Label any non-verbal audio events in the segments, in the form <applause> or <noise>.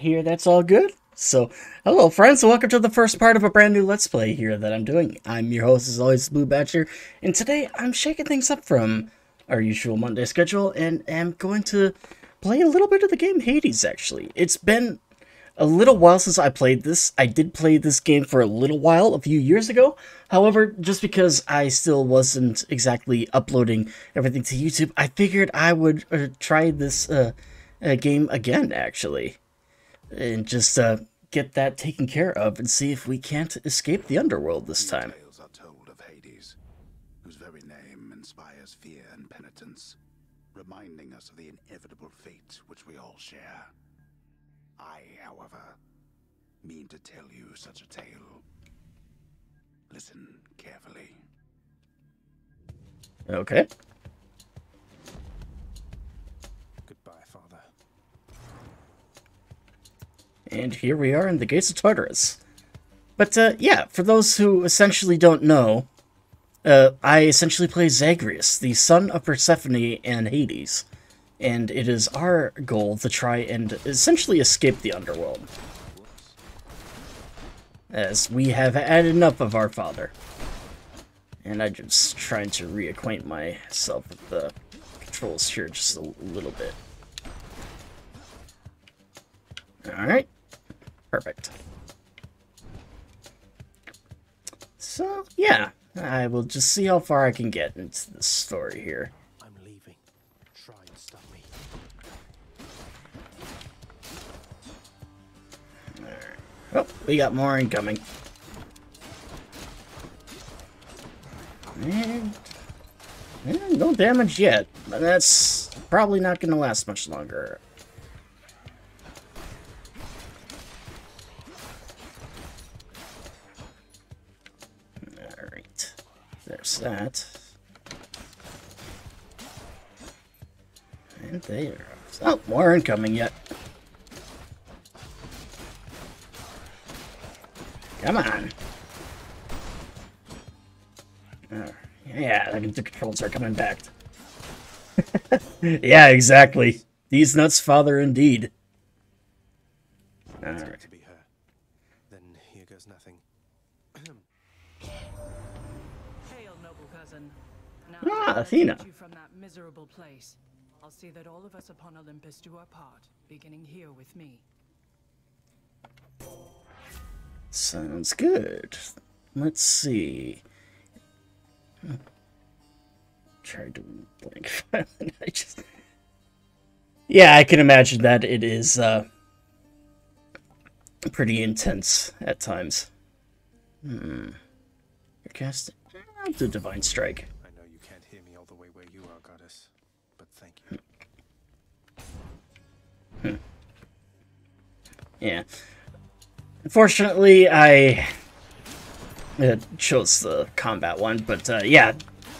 here, that's all good. So, hello friends, welcome to the first part of a brand new Let's Play here that I'm doing. I'm your host, as always, Blue Badger, and today I'm shaking things up from our usual Monday schedule, and am going to play a little bit of the game Hades, actually. It's been a little while since I played this. I did play this game for a little while, a few years ago. However, just because I still wasn't exactly uploading everything to YouTube, I figured I would uh, try this uh, uh, game again, actually and just uh, get that taken care of and see if we can't escape the underworld this time. Tales are told of Hades, whose very name inspires fear and penitence, reminding us of the inevitable fate which we all share. I, however, mean to tell you such a tale. Listen carefully. Okay. Goodbye, Father. And here we are in the Gates of Tartarus. But uh, yeah, for those who essentially don't know, uh, I essentially play Zagreus, the son of Persephone and Hades. And it is our goal to try and essentially escape the underworld. As we have had enough of our father. And I'm just trying to reacquaint myself with the controls here just a little bit. Alright. Perfect. So, yeah. I will just see how far I can get into this story here. I'm leaving. Try and stop me. Oh, we got more incoming. And, and no damage yet, but that's probably not going to last much longer. There's that. And there. Oh, more incoming yet. Come on. Uh, yeah, the controls are coming back. <laughs> yeah, exactly. These nuts father indeed. Alright. Ah, Athena. from that miserable place. I'll see that all of us upon Olympus do our part, beginning here with me. Sounds good. Let's see. Tried to blank. <laughs> I just. Yeah, I can imagine that it is uh, pretty intense at times. Hmm. You're casting. I'll do Divine Strike. I know you can't hear me all the way where you are, goddess. But thank you. <laughs> Yeah. Unfortunately, I chose the combat one, but uh, yeah,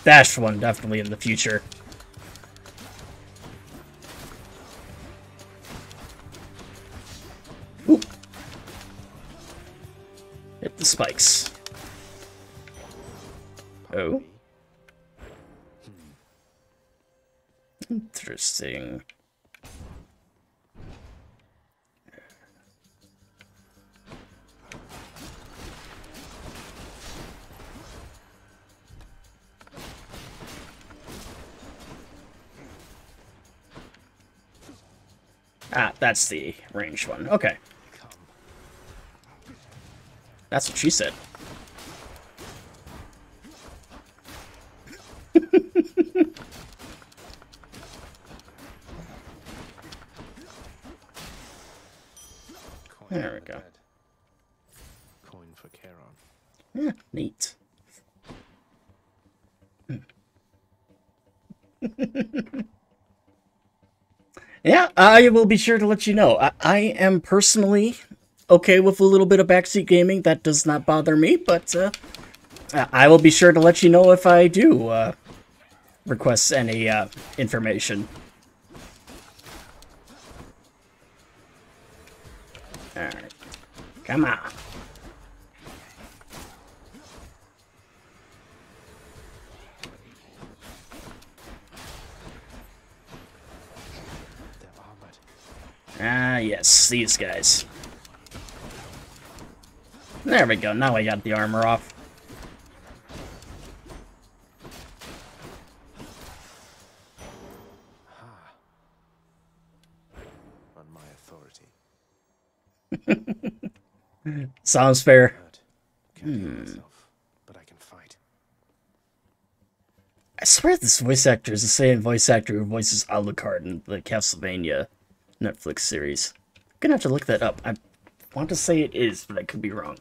dash one definitely in the future. Oop. Hit the spikes. Oh. Interesting. Ah, that's the ranged one. Okay. That's what she said. Coin There on we the go. bed. Coin for Charon. Yeah, neat. yeah, I will be sure to let you know. I, I am personally okay with a little bit of backseat gaming. That does not bother me, but uh, I will be sure to let you know if I do uh, request any uh, information. Alright. Come on. These guys. There we go, now I got the armor off. On my authority. <laughs> Sounds fair. Hurt. Can't heal hmm. myself, but I. I swear this voice actor is the same voice actor who voices Alucard in the Castlevania Netflix series. Gonna have to look that up. I want to say it is, but I could be wrong.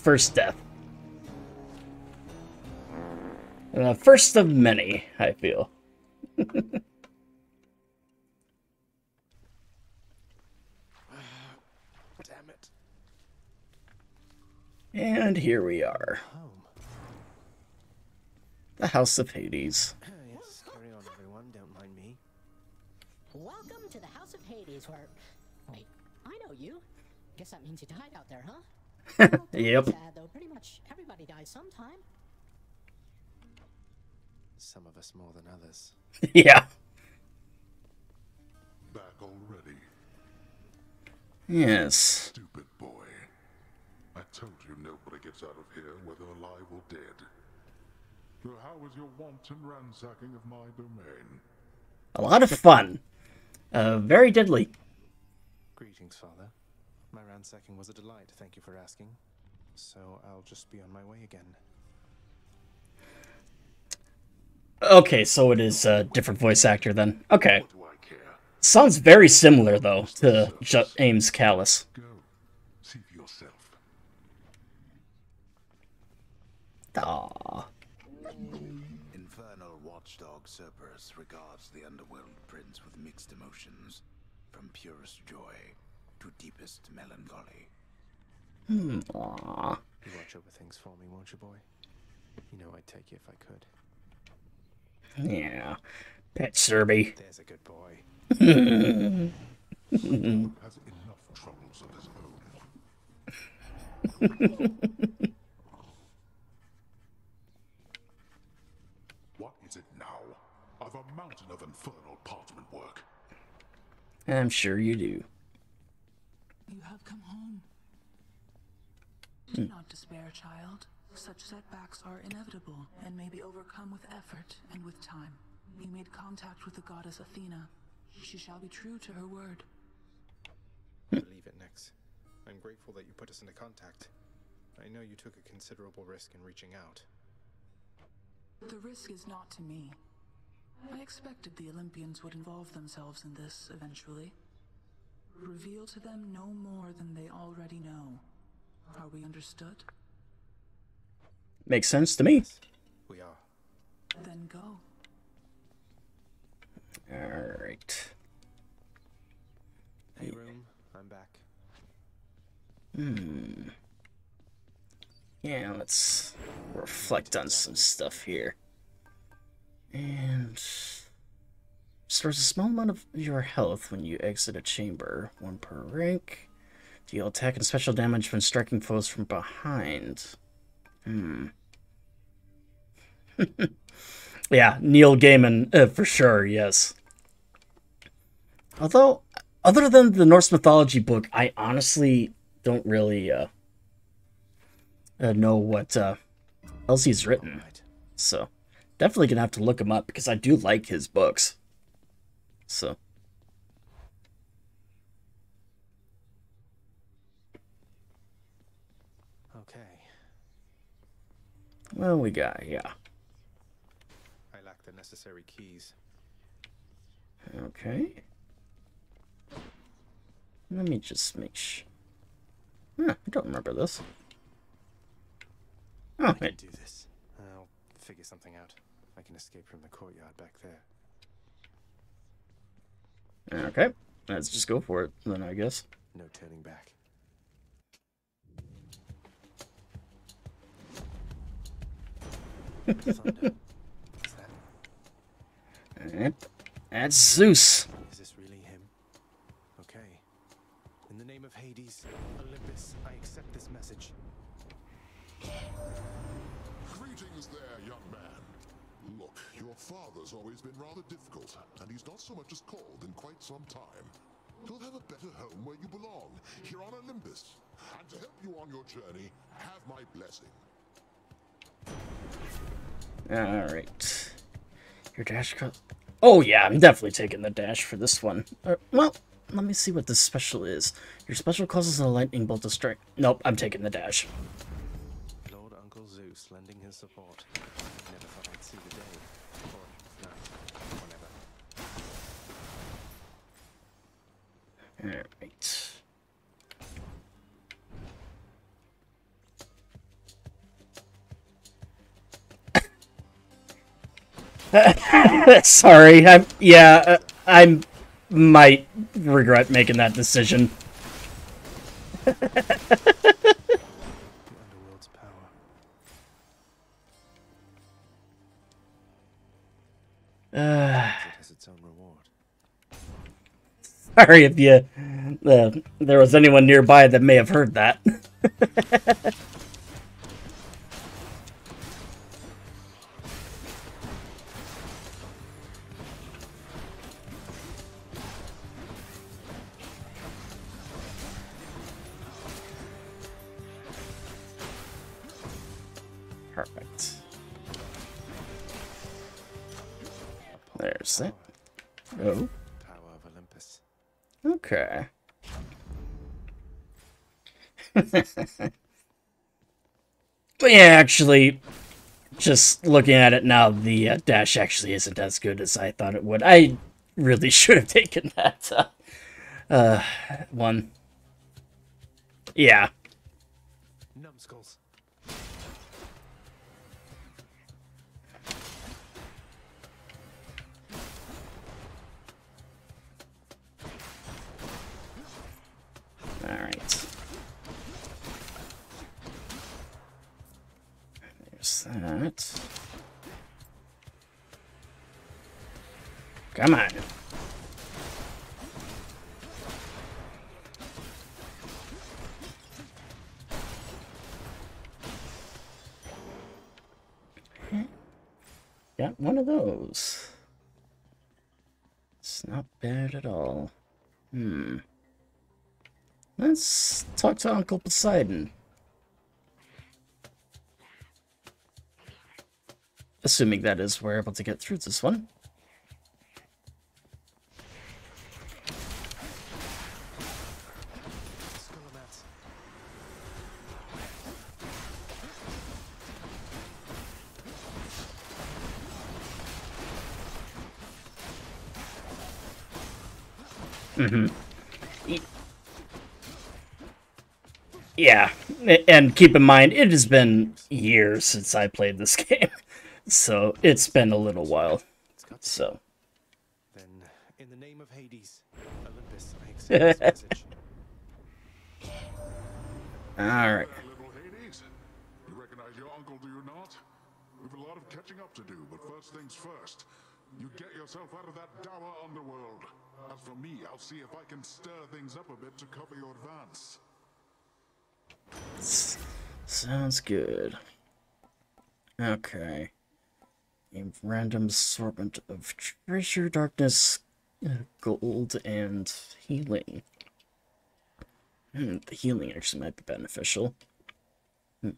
First death. Uh, first of many, I feel. Damn <laughs> it. And here we are. The House of Hades. yes, carry on, everyone. Don't mind me. Welcome to the House of Hades, where. Wait, I know you. Guess that means you died out there, huh? Well, don't be Yep. Sad, though. Pretty much everybody dies sometime. Some of us more than others. <laughs> yeah. Back already, Yes. stupid boy. I told you nobody gets out of here, whether alive or dead. So how was your wanton ransacking of my domain? A lot of fun. Uh, very deadly. Greetings, Father. My ransacking was a delight, thank you for asking. So I'll just be on my way again. Okay, so it is a different voice actor then. Okay. What do I care? Sounds very similar, though, to J- Ames Callis. Go. See for yourself. Aww. Infernal watchdog Cerberus regards the underworld prince with mixed emotions, from purest joy to deepest melancholy. Hmm. Aww. You watch over things for me, won't you, boy? You know I'd take you if I could. Yeah. Pet Serby. There's a good boy. <laughs> Has enough troubles of his own. <laughs> what is it now? I've a mountain of infernal parchment work. I'm sure you do. You have come home. Do not despair, child. Such setbacks are inevitable and may be overcome with effort and with time. You made contact with the goddess Athena. She shall be true to her word. Hmm. Believe it, Nyx. I'm grateful that you put us into contact. I know you took a considerable risk in reaching out. The risk is not to me. I expected the Olympians would involve themselves in this eventually. Reveal to them no more than they already know. Are we understood? Makes sense to me. We are. Then go. Alright. Hey, room. I'm back. Hmm. Yeah, let's reflect on some stuff here. And restores a small amount of your health when you exit a chamber, one per rank. Deal attack and special damage when striking foes from behind. Hmm. <laughs> yeah, Neil Gaiman, uh, for sure, yes. Although, other than the Norse mythology book, I honestly don't really uh, uh, know what uh, else he's written. So definitely gonna have to look him up because I do like his books. So Okay. Well, we got yeah. I lack the necessary keys. Okay. Let me just make sure. Huh, I don't remember this. Oh, I can do this. I'll figure something out. I can escape from the courtyard back there. Okay, let's just go for it then, I guess. No turning back. That? That's Zeus. Is this really him? Okay. In the name of Hades, Olympus, I accept this message. Greetings there, young man. Look, your father's always been rather difficult, and he's not so much as called in quite some time. You'll have a better home where you belong, here on Olympus. And to help you on your journey, have my blessing. Alright. Your dash cut. Oh, yeah, I'm definitely taking the dash for this one. Uh, well, let me see what this special is. Your special causes a lightning bolt to strike. Nope, I'm taking the dash. Lord Uncle Zeus lending his support. Never thought I'd see the day. Or, no, whenever. Alright. <laughs> Sorry, I'm yeah, uh, I might regret making that decision. Uh, <sighs> sorry if you uh, there was anyone nearby that may have heard that. <laughs> yeah, actually, just looking at it now, the uh, dash actually isn't as good as I thought it would. I really <laughs> should have taken that uh, uh, one. Yeah. That. Come on. Got one of those. It's not bad at all. Hmm. Let's talk to Uncle Poseidon. Assuming that is we're able to get through this one. Skullomats. Yeah, and keep in mind, it has been years since I played this <laughs> game. So it's been a little while. So, Then, in the name of Hades, Olympus, I accept alright. Little Hades. You recognize your uncle, do you not? We've a lot of catching up to do, but first things first. You get yourself out of that dour underworld. As for me, I'll see if I can stir things up a bit to cover your advance. Sounds good. Okay. A random assortment of treasure, darkness, uh, gold, and healing. Hmm, the healing actually might be beneficial. Hmm.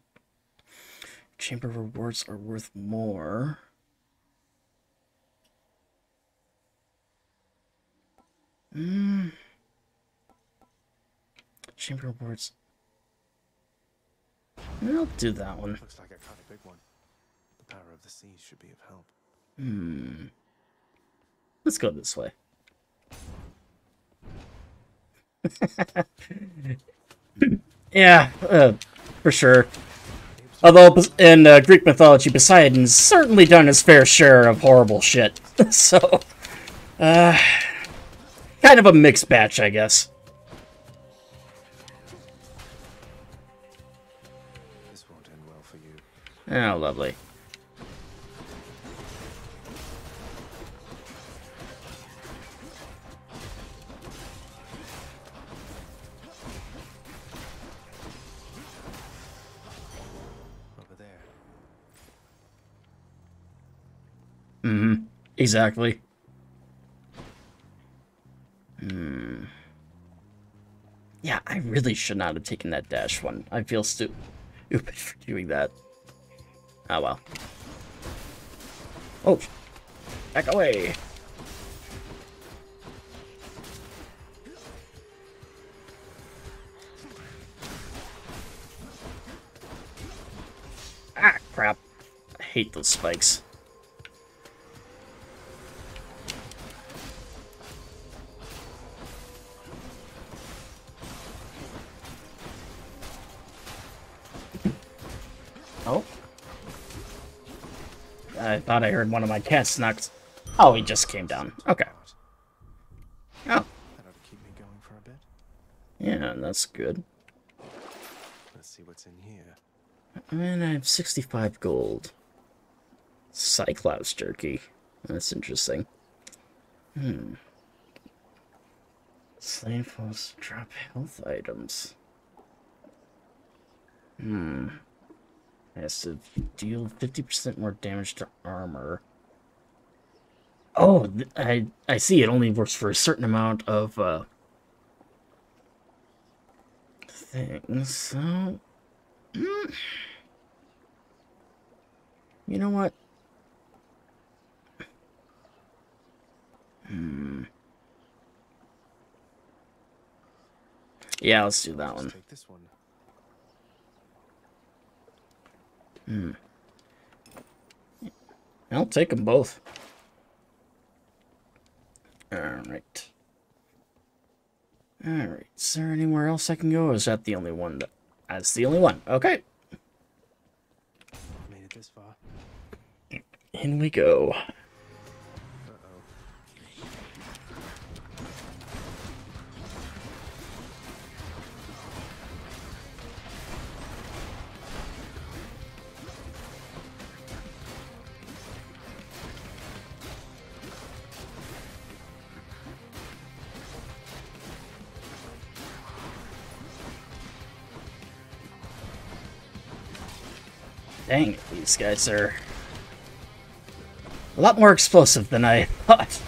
Chamber rewards are worth more. Hmm. Chamber rewards. I'll do that one. Looks like I caught a big one. Power of the seas should be of help. Hmm. Let's go this way. <laughs> yeah, uh, for sure. Although in uh, Greek mythology, Poseidon's certainly done his fair share of horrible shit. <laughs> so, uh, kind of a mixed batch, I guess. This won't end well for you. Oh, lovely. Exactly. Hmm. Yeah, I really should not have taken that dash one. I feel stu stupid for doing that. Oh well. Oh! Back away! Ah, crap. I hate those spikes. Thought I heard one of my cats knock. Oh, he just came down. Okay. Oh, That ought to keep me going for a bit. yeah, that's good. Let's see what's in here. And I have 65 gold. Cyclops jerky. That's interesting. Hmm. Foes drop health items. Hmm. Has to deal 50% more damage to armor. Oh, I I see. It only works for a certain amount of uh, things. So, mm. you know what? Hmm. Yeah, let's do that Let's one. take this one. Hmm. I'll take them both. Alright. Alright, is there anywhere else I can go, or is that the only one that... That's the only one. Okay, Made it this far. in we go. Dang, these guys are... A lot more explosive than I thought.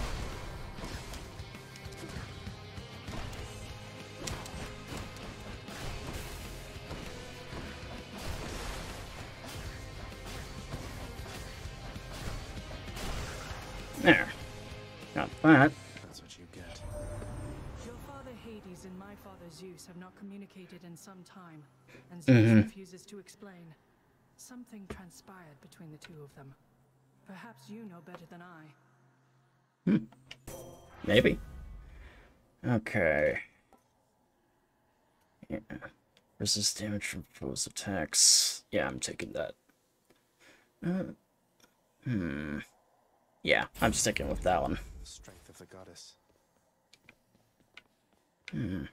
There. Got that. That's what you get. Your father Hades and my father Zeus have not communicated in some time, and. Zeus mm-hmm. refuses to explain. Something transpired between the two of them. Perhaps you know better than I. Maybe. Okay. Yeah. Resist damage from foes' attacks. Yeah, I'm taking that. Uh, hmm. Yeah, I'm sticking with that one. Strength of the goddess. Hmm.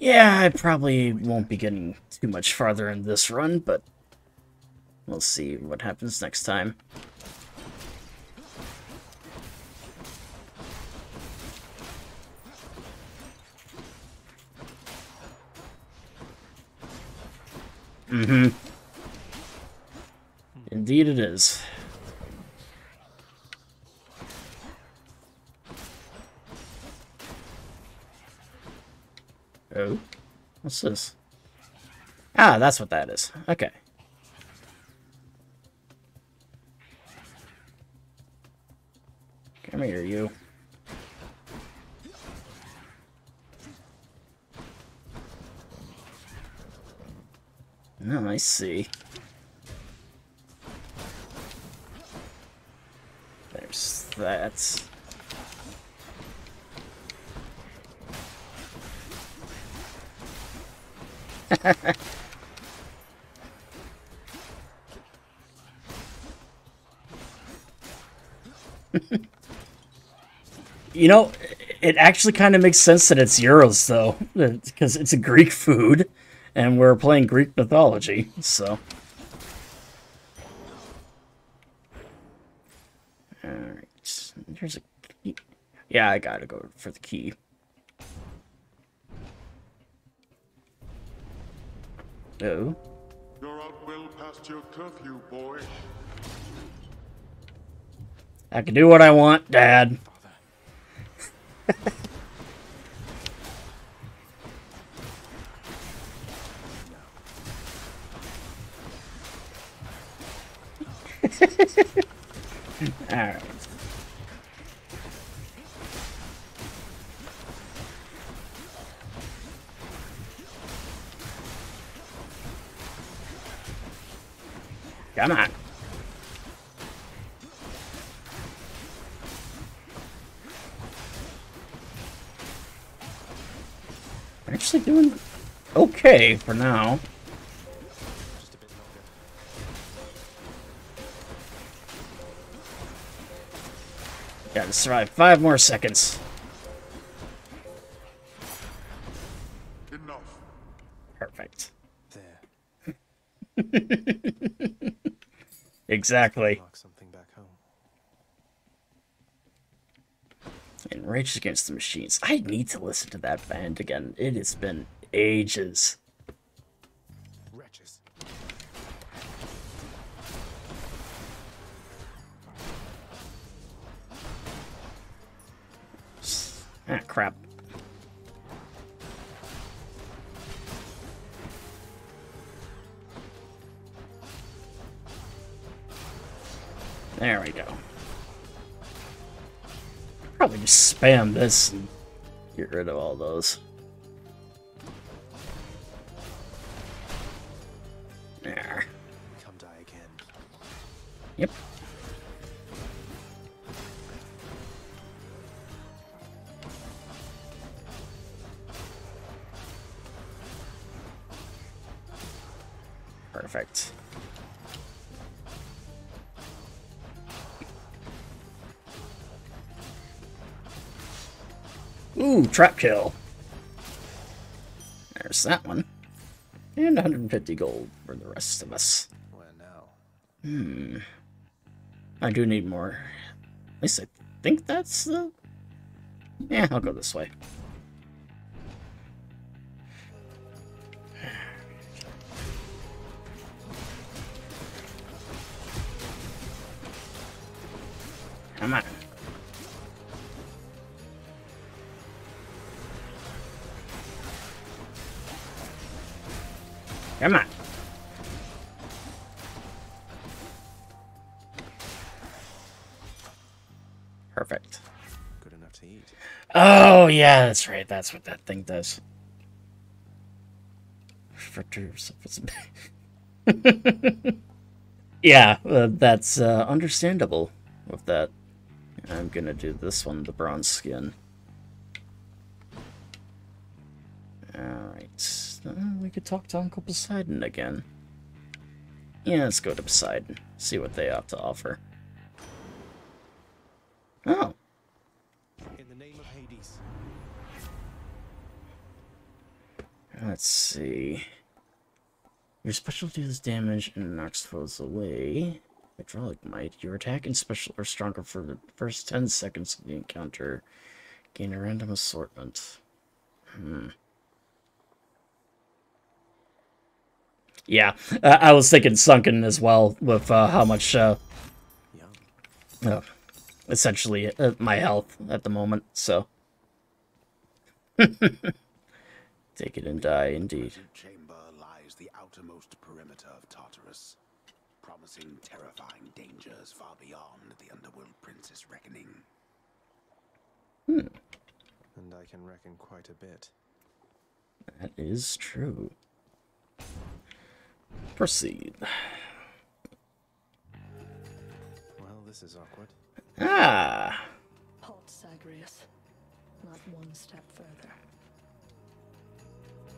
Yeah, I probably won't be getting too much farther in this run, but we'll see what happens next time. Mm-hmm. Indeed it is. Oh? What's this? Ah, that's what that is. Okay. I see. There's that. <laughs> You know, it actually kind of makes sense that it's gyros though, <laughs> because it's a Greek food, and we're playing Greek mythology. So. All right. Here's a key. Yeah, I gotta go for the key. Oh. You're out well past your curfew, boy. I can do what I want, Dad. Okay for now. Just a bit longer. Gotta survive five more seconds. Enough. Perfect. There. <laughs> Exactly. Mark something back home. And Rage Against the Machines. I need to listen to that band again. It has been ages. Spam this get rid of all those. Trap kill. There's that one. And 150 gold for the rest of us. Where now? Hmm. I do need more. At least I think that's the... Yeah, I'll go this way. Come on. Come on. Perfect. Good enough to eat. Oh, yeah, that's right. That's what that thing does. <laughs> Yeah, uh, that's uh, understandable with that. I'm gonna do this one, the bronze skin. Could talk to Uncle Poseidon again. Yeah, let's go to Poseidon. See what they have to offer. Oh. In the name of Hades. Let's see. Your special deals damage and knocks foes away. Hydraulic might. Your attack and special are stronger for the first 10 seconds of the encounter. Gain a random assortment. Hmm. Yeah, uh, I was thinking sunken as well with uh, how much, uh, uh, essentially, uh, my health at the moment, so. <laughs> Take it and die, indeed. Chamber lies the outermost perimeter of Tartarus, promising terrifying dangers far beyond the Underworld Prince's reckoning. And I can reckon quite a bit. That is true. Proceed. Well, this is awkward. Ah, Halt, Zagreus. Not one step further.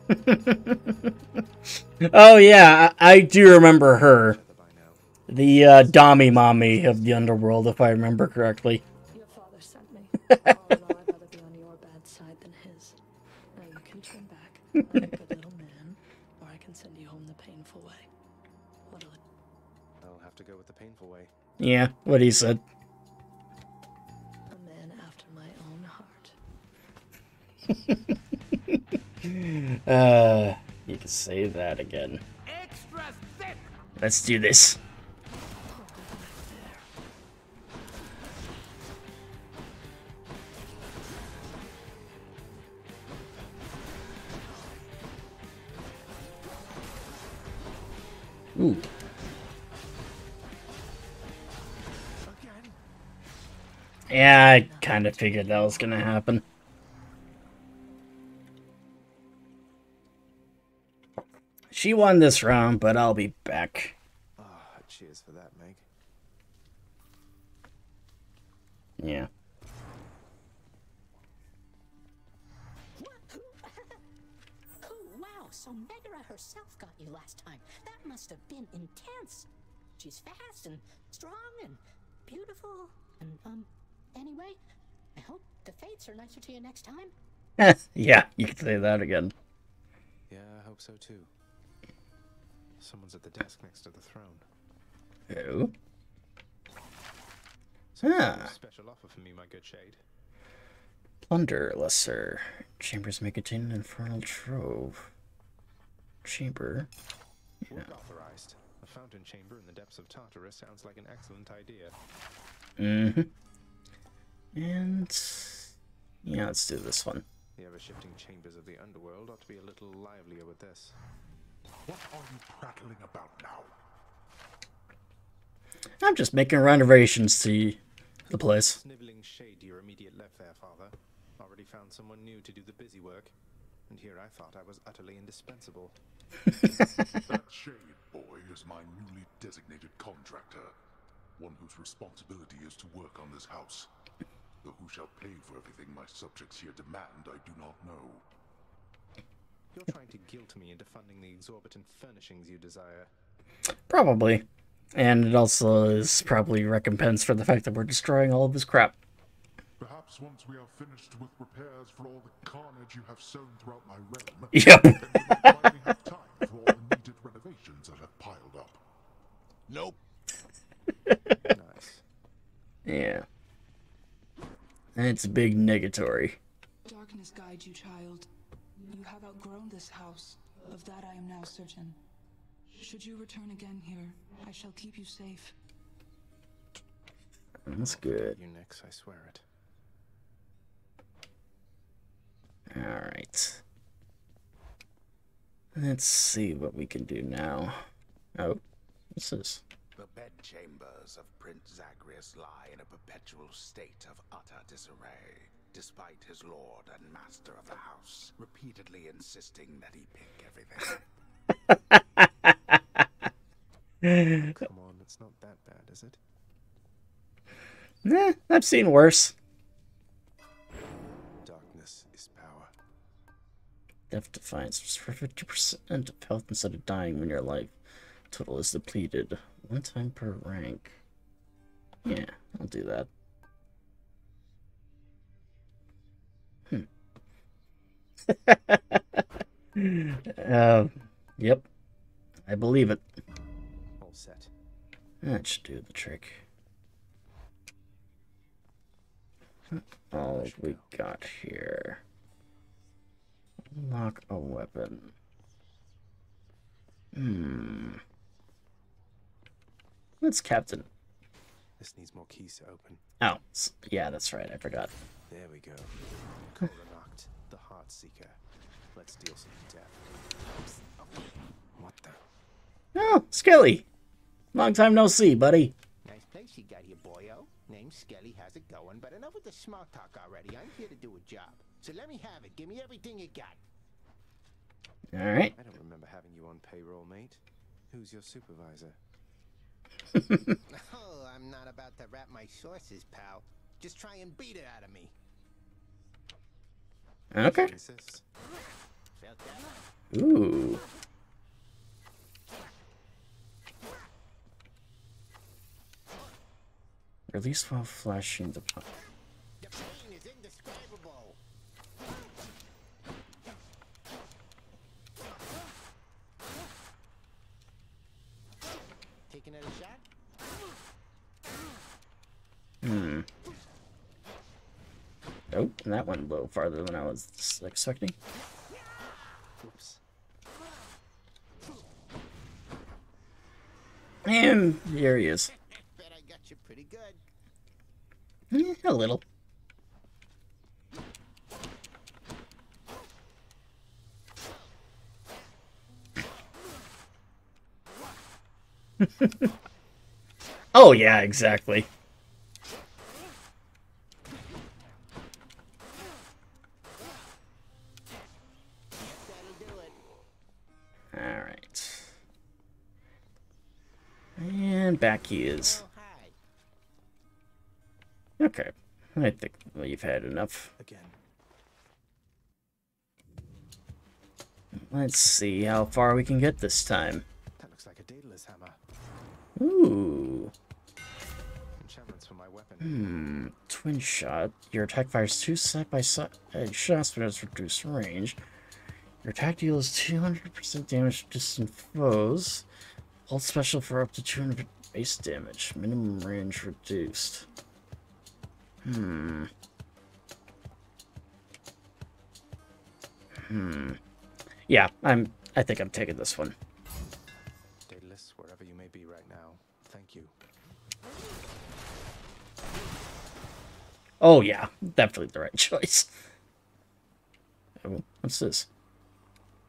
<laughs> oh yeah, I, I do remember her, Together by now. the uh, Dami Mommy of the underworld, if I remember correctly. Your father sent me. <laughs> All in all, I'd rather be on your bad side than his. Now you can turn back <laughs> like a good little man, or I can send you home the painful way. What'll it I'll have to go with the painful way. Yeah, what he said. a man after my own heart. Uh, you can say that again. Let's do this. Ooh. Yeah, I kind of figured that was gonna happen. She won this round, but I'll be back. Ah, cheers for that, Meg. Yeah. Oh, wow, so Megara herself got you last time. That must have been intense. She's fast and strong and beautiful. And, um, anyway, I hope the fates are nicer to you next time. <laughs> yeah, you can say that again. Yeah, I hope so too. Someone's at the desk next to the throne. Who? So Ah. Special offer for me, my good shade. Plunder Lesser. Chambers may contain an infernal trove. Chamber. Work authorized. A fountain chamber in the depths of Tartarus sounds like an excellent idea. Mm-hmm. And yeah, let's do this one. The ever-shifting chambers of the underworld ought to be a little livelier with this. What are you prattling about now? I'm just making renovations to the place. Sniveling shade to your immediate left there, father. Already found someone new to do the busy work. And here I thought I was utterly indispensable. <laughs> That shade boy is my newly designated contractor. One whose responsibility is to work on this house. Though who shall pay for everything my subjects here demand, I do not know. You're trying to guilt me into funding the exorbitant furnishings you desire. Probably. And it also is probably recompense for the fact that we're destroying all of his crap. Perhaps once we are finished with repairs for all the carnage you have sown throughout my realm, <laughs> Yep. then we will finally have time for all the needed renovations that have piled up. Nope. <laughs> Nice. Yeah. It's big negatory. Darkness guide you, child. You have outgrown this house. Of that I am now certain. Should you return again here, I shall keep you safe. That's good. You Nyx, I swear it. Alright. Let's see what we can do now. Oh, what's this? The bedchambers of Prince Zagreus lie in a perpetual state of utter disarray, despite his lord and master of the house repeatedly insisting that he pick everything. <laughs> Come on, it's not that bad, is it? Eh, I've seen worse. Darkness is power. Death Defiance for 50% of health instead of dying when your life total is depleted. One time per rank. Yeah, I'll do that. Hmm. uh, <laughs> yep. I believe it. All set. That should do the trick. All we got here. Unlock a weapon. Hmm. What's Captain? This needs more keys to open. Oh, yeah, that's right. I forgot. There we go. Coronacht, the Heart Seeker. Let's deal some death. What the? Oh, Skelly. Long time no see, buddy. Nice place you got here, boyo. Name's Skelly, how's it going? But enough with the small talk already. I'm here to do a job. So let me have it. Give me everything you got. All right. I don't remember having you on payroll, mate. Who's your supervisor? <laughs> Oh, I'm not about to wrap my sources, pal. Just try and beat it out of me. Okay. Insist. Ooh. Release while flashing the. pu- The pain is indescribable. Another shot? Hmm. Oh, and that went a little farther than I was expecting. Oops. And here he is. <laughs> Bet I got you pretty good. Eh, a little. <laughs> oh yeah, exactly. Alright. And back he is. Okay. I think we've had enough. Again. Let's see how far we can get this time. That looks like a Daedalus hammer. Ooh. Hmm. Twin shot. Your attack fires two side by side shots but has reduced range. Your attack deals 200% damage to distant foes. All special for up to 200 base damage. Minimum range reduced. Hmm. Hmm. Yeah, I'm. I think I'm taking this one. Oh yeah, definitely the right <laughs> choice. What's this?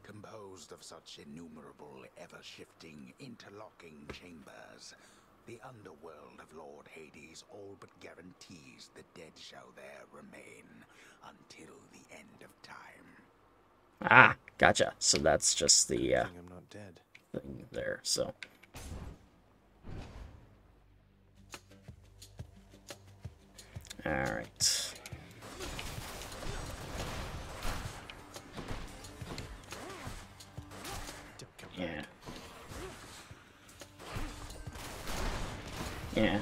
Composed of such innumerable, ever-shifting, interlocking chambers, the underworld of Lord Hades all but guarantees the dead shall there remain until the end of time. Ah, gotcha. So that's just the uh, thing I'm not dead. thing there. So. All right. Yeah. Yeah.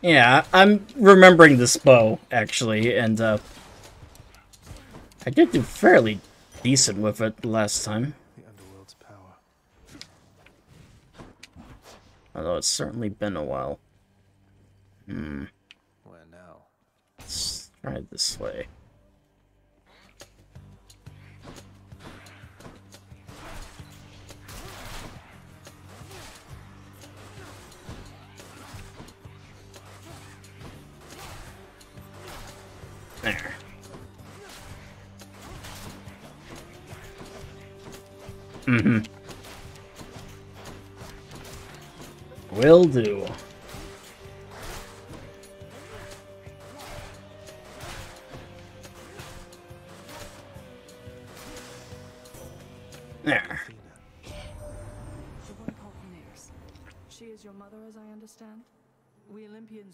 Yeah, I'm remembering this bow actually, and uh, I did do fairly decent with it last time. Although it's certainly been a while. Hmm. Where now? Let's try it this way. There. Mm-hmm. Will do.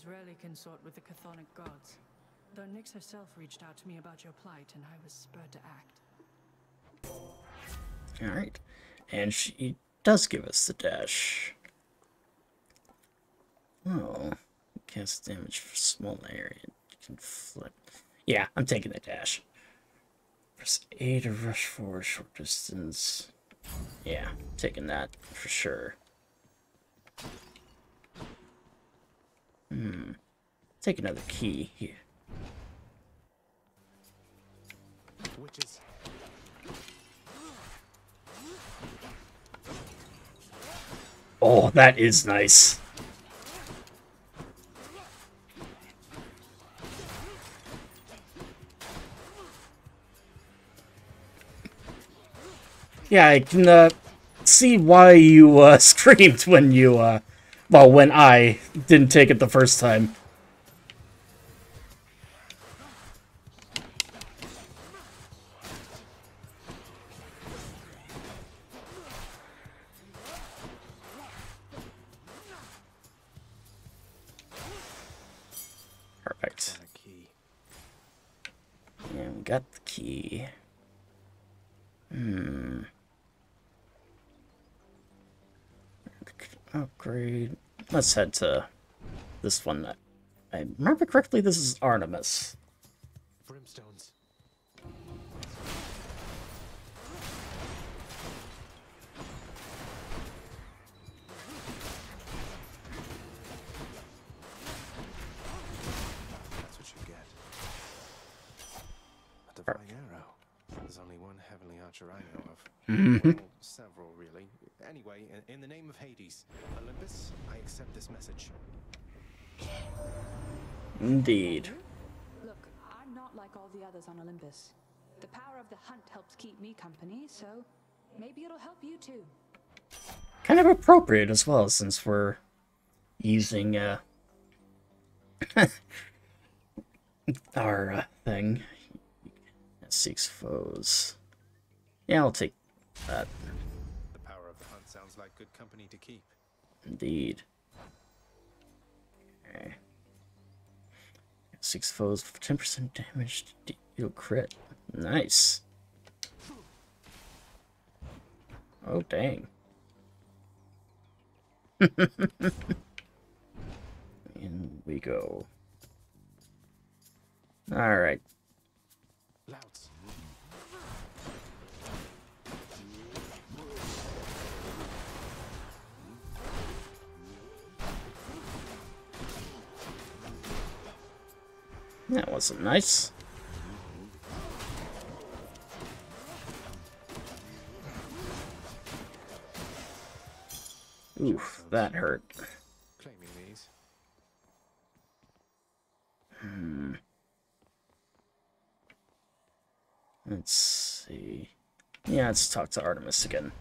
Olympians rarely consort with the chthonic gods. Though Nyx herself reached out to me about your plight, and I was spurred to act. Alright. And she does give us the dash. Oh. Cast damage for small area. You can flip. Yeah, I'm taking the dash. Press A to rush forward short distance. Yeah, taking that for sure. Hmm. Take another key here. Witches. Oh, that is nice. Yeah, I can uh, see why you uh, <laughs> screamed when you, uh, well, when I didn't take it the first time. us head to this one. I remember correctly, this is Artemis. Brimstones. Mm -hmm. of. Mm-hmm. several, really. Anyway, in the name of Hades, Olympus, accept this message. Indeed. Look, I'm not like all the others on Olympus. The power of the hunt helps keep me company, so maybe it'll help you too. Kind of appropriate as well, since we're using uh, <laughs> our uh, thing. Seeks foes. Yeah, I'll take that. The power of the hunt sounds like good company to keep. Indeed. Okay. Six foes for 10% damage to deal crit. Nice. Oh, dang. <laughs> In we go. Alright. That wasn't nice. Oof, that hurt. Claiming these. Hmm. Let's see. Yeah, let's talk to Artemis again.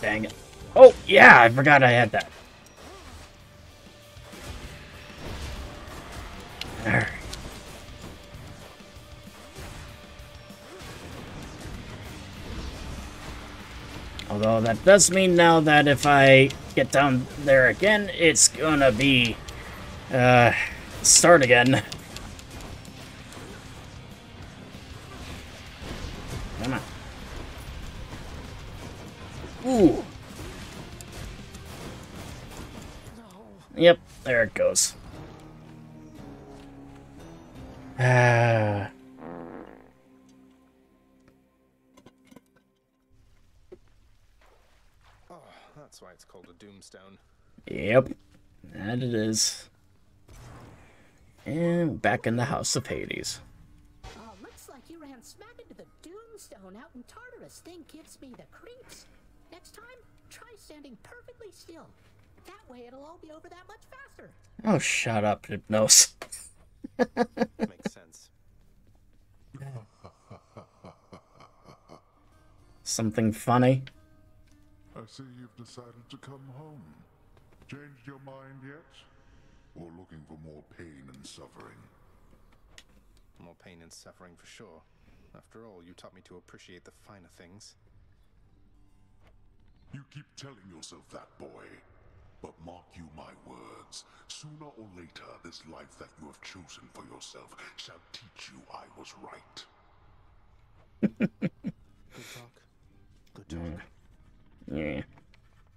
Dang it. Oh, yeah, I forgot I had that. Alright. Although that does mean now that if I get down there again, it's gonna be, uh, start again. <laughs> there it goes. Ah. Oh, that's why it's called a Doomstone. Yep, that it is. And back in the House of Hades. Oh, looks like you ran smack into the Doomstone out in Tartarus. Thing gives me the creeps. Next time, try standing perfectly still. That way it'll all be over that much faster. Oh, shut up, Hypnos. Makes sense. Something funny? I see you've decided to come home. Changed your mind yet? Or looking for more pain and suffering? More pain and suffering for sure. After all, you taught me to appreciate the finer things. You keep telling yourself that, boy. But mark you my words. Sooner or later, this life that you have chosen for yourself shall teach you I was right. Good talk. Good talk. Mm. Yeah.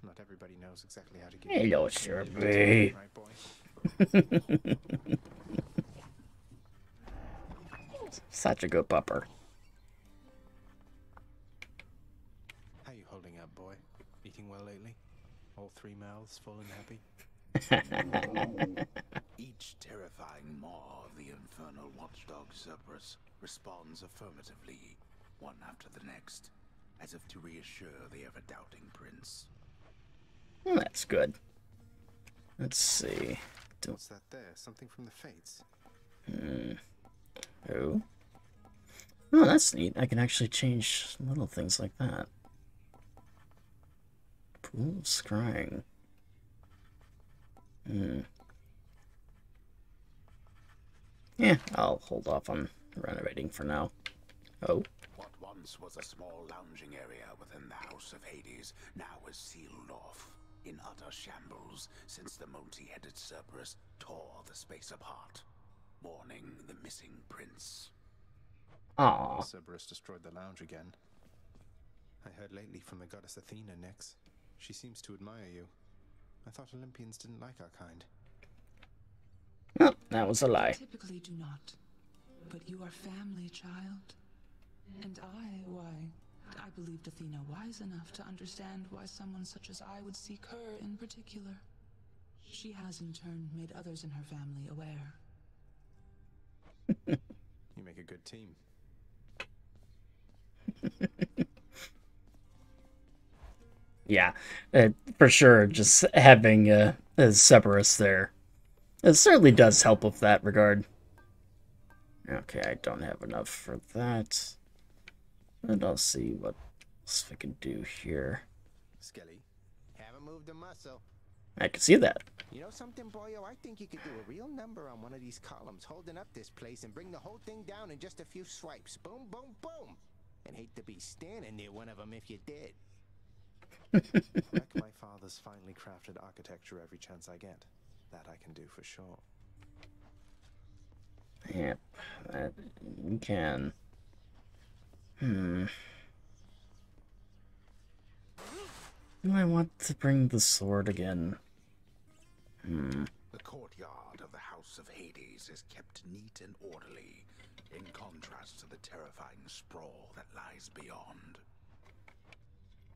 Not everybody knows exactly how to get. Hello, Sir B. Right, boy. <laughs> Such a good pupper. All three mouths full and happy? <laughs> Each terrifying maw of the infernal watchdog Cerberus responds affirmatively, one after the next, as if to reassure the ever doubting prince. Well, that's good. Let's see. Do- What's that there? Something from the Fates? Hmm. Oh. Oh, that's neat. I can actually change little things like that. Pool of scrying. Hmm. Yeah, I'll hold off on renovating for now. Oh. What once was a small lounging area within the House of Hades now is sealed off, in utter shambles, since the multi-headed Cerberus tore the space apart, warning the missing prince. Aw. Cerberus destroyed the lounge again. I heard lately from the goddess Athena, Nyx. She seems to admire you. I thought Olympians didn't like our kind. Well, that was a lie. Typically do not. But you are family, child. And I, why, I believed Athena wise enough to understand why someone such as I would seek her in particular. She has in turn made others in her family aware. <laughs> You make a good team. <laughs> Yeah, uh, for sure. Just having uh, a Cerberus there, it certainly does help with that regard. Okay, I don't have enough for that. And I'll see what else we can do here. Skelly, Haven't moved a muscle. I can see that. You know something, boyo? I think you could do a real number on one of these columns, holding up this place and bring the whole thing down in just a few swipes. Boom, boom, boom. And hate to be standing near one of them if you did. Wreck <laughs> my father's finely crafted architecture every chance I get. That I can do for sure. Yep, that you can. Hmm. Do I want to bring the sword again? Hmm. The courtyard of the House of Hades is kept neat and orderly, in contrast to the terrifying sprawl that lies beyond.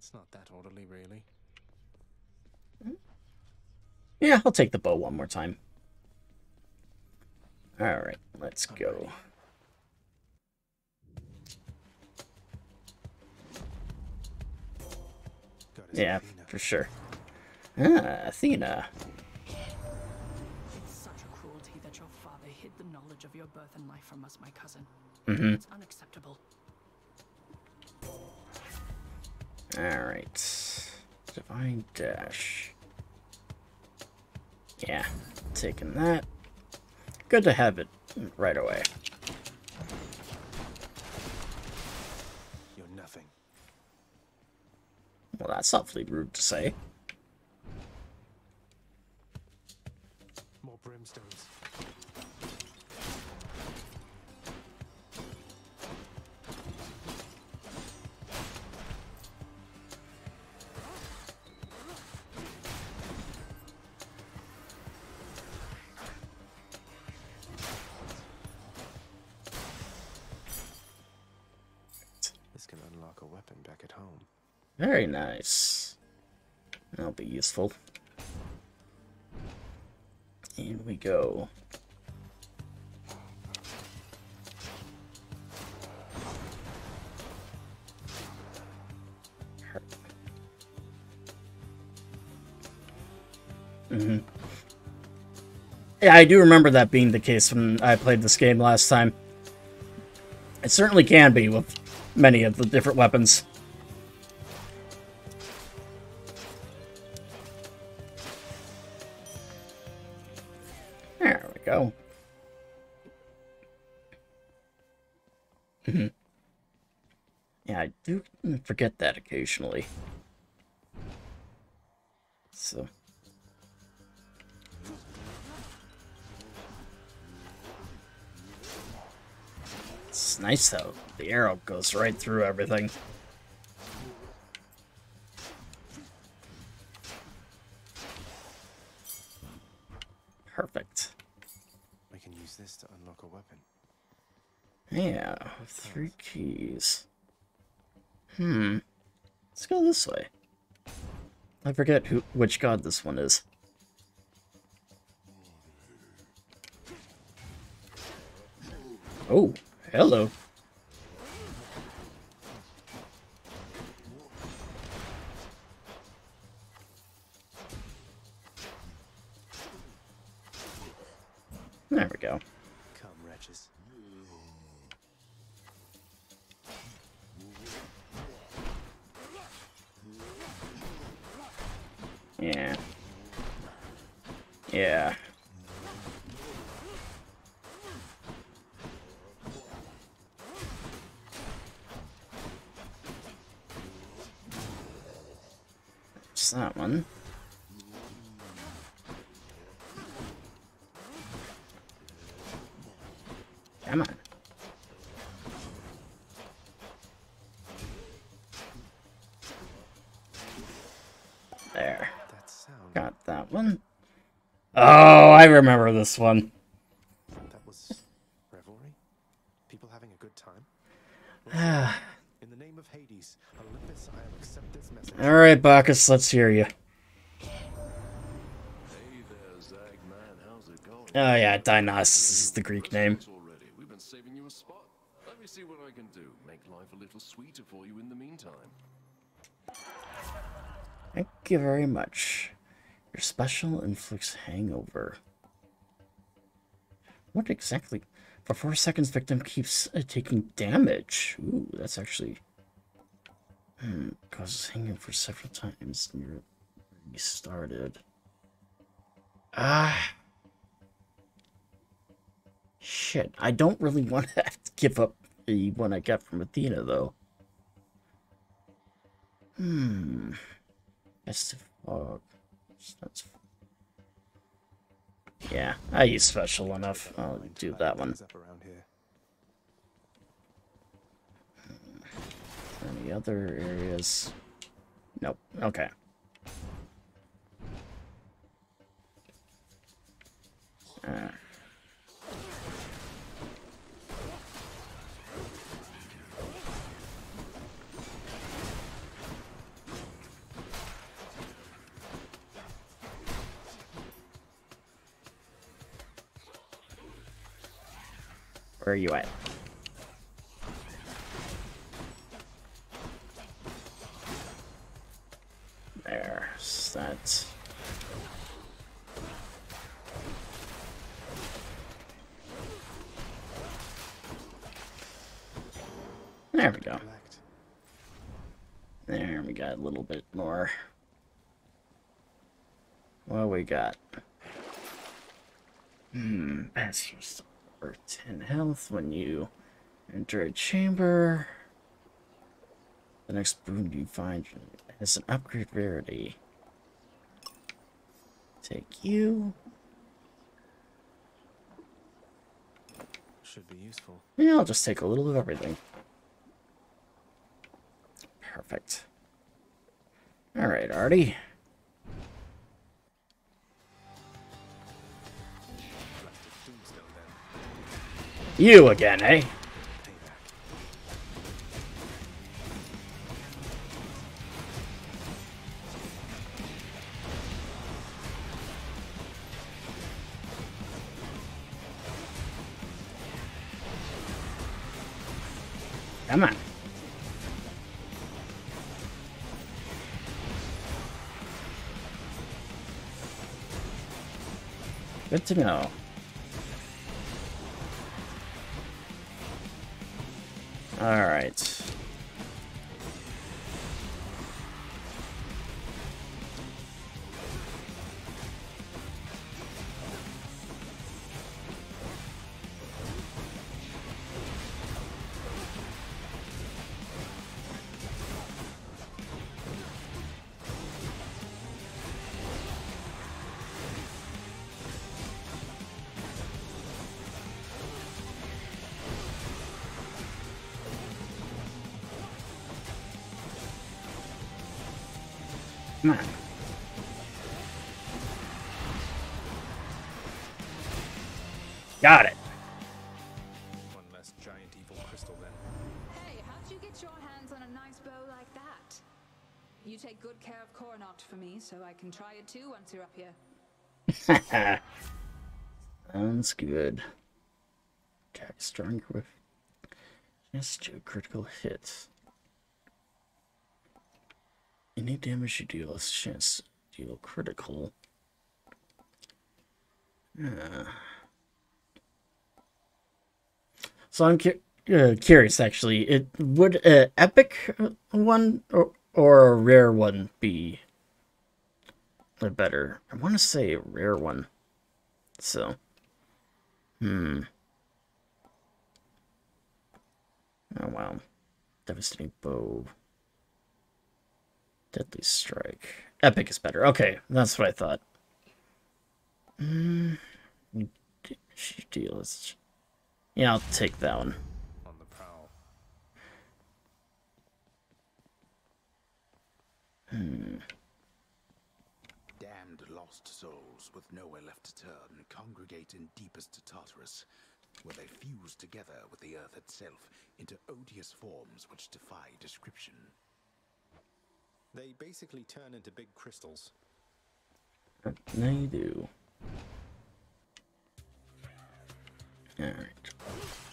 It's not that orderly, really. Yeah, I'll take the bow one more time. Alright, let's go. Yeah, for sure. Ah, Athena. It's such a cruelty that your father hid the knowledge of your birth and life from us, my cousin. Mm-hmm. It's unacceptable. Alright. Divine Dash. Yeah, taking that. Good to have it right away. You're nothing. Well, that's awfully rude to say. Useful. In we go. hmm Yeah, I do remember that being the case when I played this game last time. It certainly can be with many of the different weapons. Forget that occasionally. So. It's nice though. The arrow goes right through everything. Perfect. I can use this to unlock a weapon. Yeah, three keys. This way. I forget who which god this one is. Oh, hello. remember this one. That was revelry? People having a good time? <sighs> In the name of Hades, Olympus, I'll accept this message. Alright, Bacchus, let's hear you. Oh yeah, Dionysus is the Greek name. We've been saving you a spot. Let me see what I can do. Make life a little sweeter for you in the meantime. Thank you very much. Your special inflicts hangover. What exactly? For four seconds, victim keeps uh, taking damage. Ooh, that's actually hmm, causes for several times near restarted. Ah, shit! I don't really <laughs> want to have to give up the one I got from Athena, though. Hmm. Of fog. That's yeah, I use special enough. I'll do that one. Up around here. Any other areas? Nope. Okay. Uh, where are you at? There's that. There we go. There we got a little bit more. What we got? Hmm, that's just over 10 health when you enter a chamber. The next boon you find has an upgrade rarity. Take you. Should be useful. Yeah, I'll just take a little of everything. Perfect. Alright, Artie. You again, eh? Come on. Good to know. All can try it too once you're up here. <laughs> Sounds good. Attack stronger with just two critical hits. Any damage you deal a chance to deal critical. Uh. So I'm uh, curious, actually. It would an epic one or, or a rare one be the better? I want to say a rare one. So, hmm. Oh wow, devastating bow. Deadly strike. Epic is better. Okay, that's what I thought. Hmm. She deals. Yeah, I'll take that one. On the prowl. Damned lost souls with nowhere left to turn congregate in deepest Tartarus, where they fuse together with the earth itself into odious forms which defy description. They basically turn into big crystals. They do. Alright. Alright.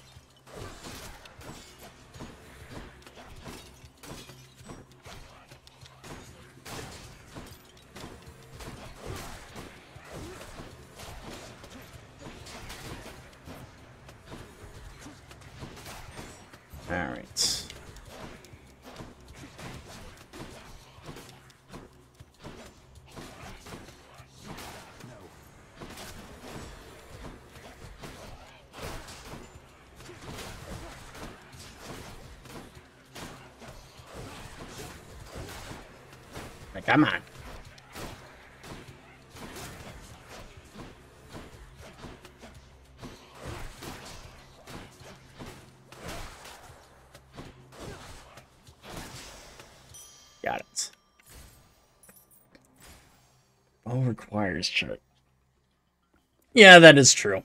Come on. Got it. All requires check. Yeah, that is true.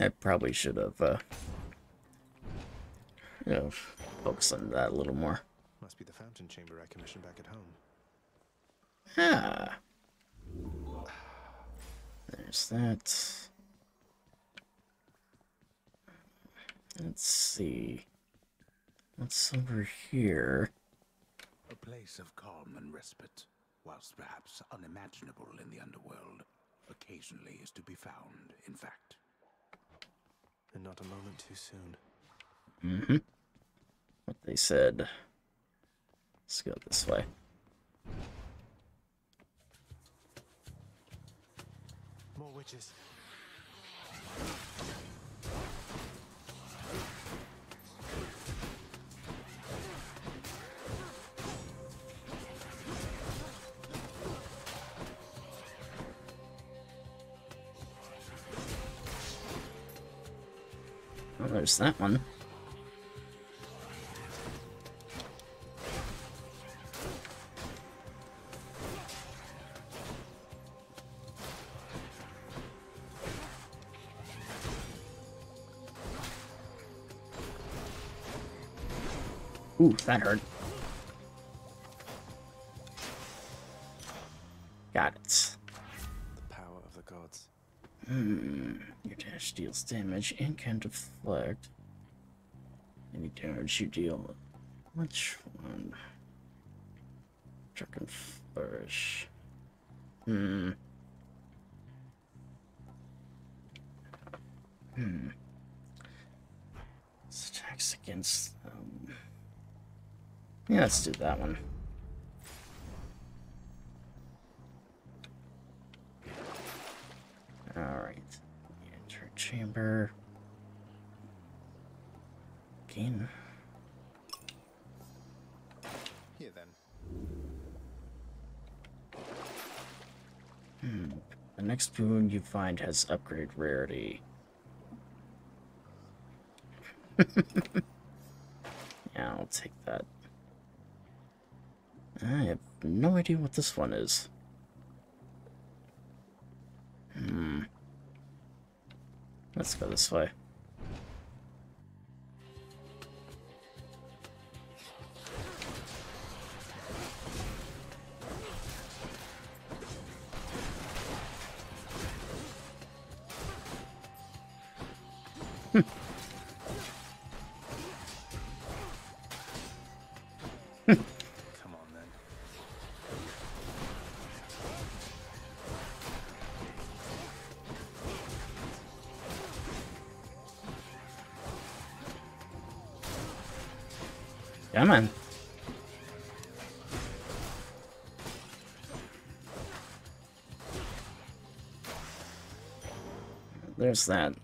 I probably should have, uh, you know, focused on that a little more. Must be the fountain chamber I commissioned back at home. Ah. There's that. Let's see. What's over here? A place of calm and respite, whilst perhaps unimaginable in the underworld, occasionally is to be found, in fact. And not a moment too soon. Mm-hmm. What they said. Let's go this way. More witches. Oh, there's that one. Ooh, that hurt. Got it. The power of the gods. Hmm. Your dash deals damage and can deflect any damage you deal. Which one? Dragon Flourish. Hmm. Hmm. This attacks against. Um... Yeah, let's do that one. Alright. Enter chamber. Gain. Here then. Hmm. The next boon you find has upgrade rarity. <laughs> yeah, I'll take that. I have no idea what this one is. Hmm. Let's go this way. There's that.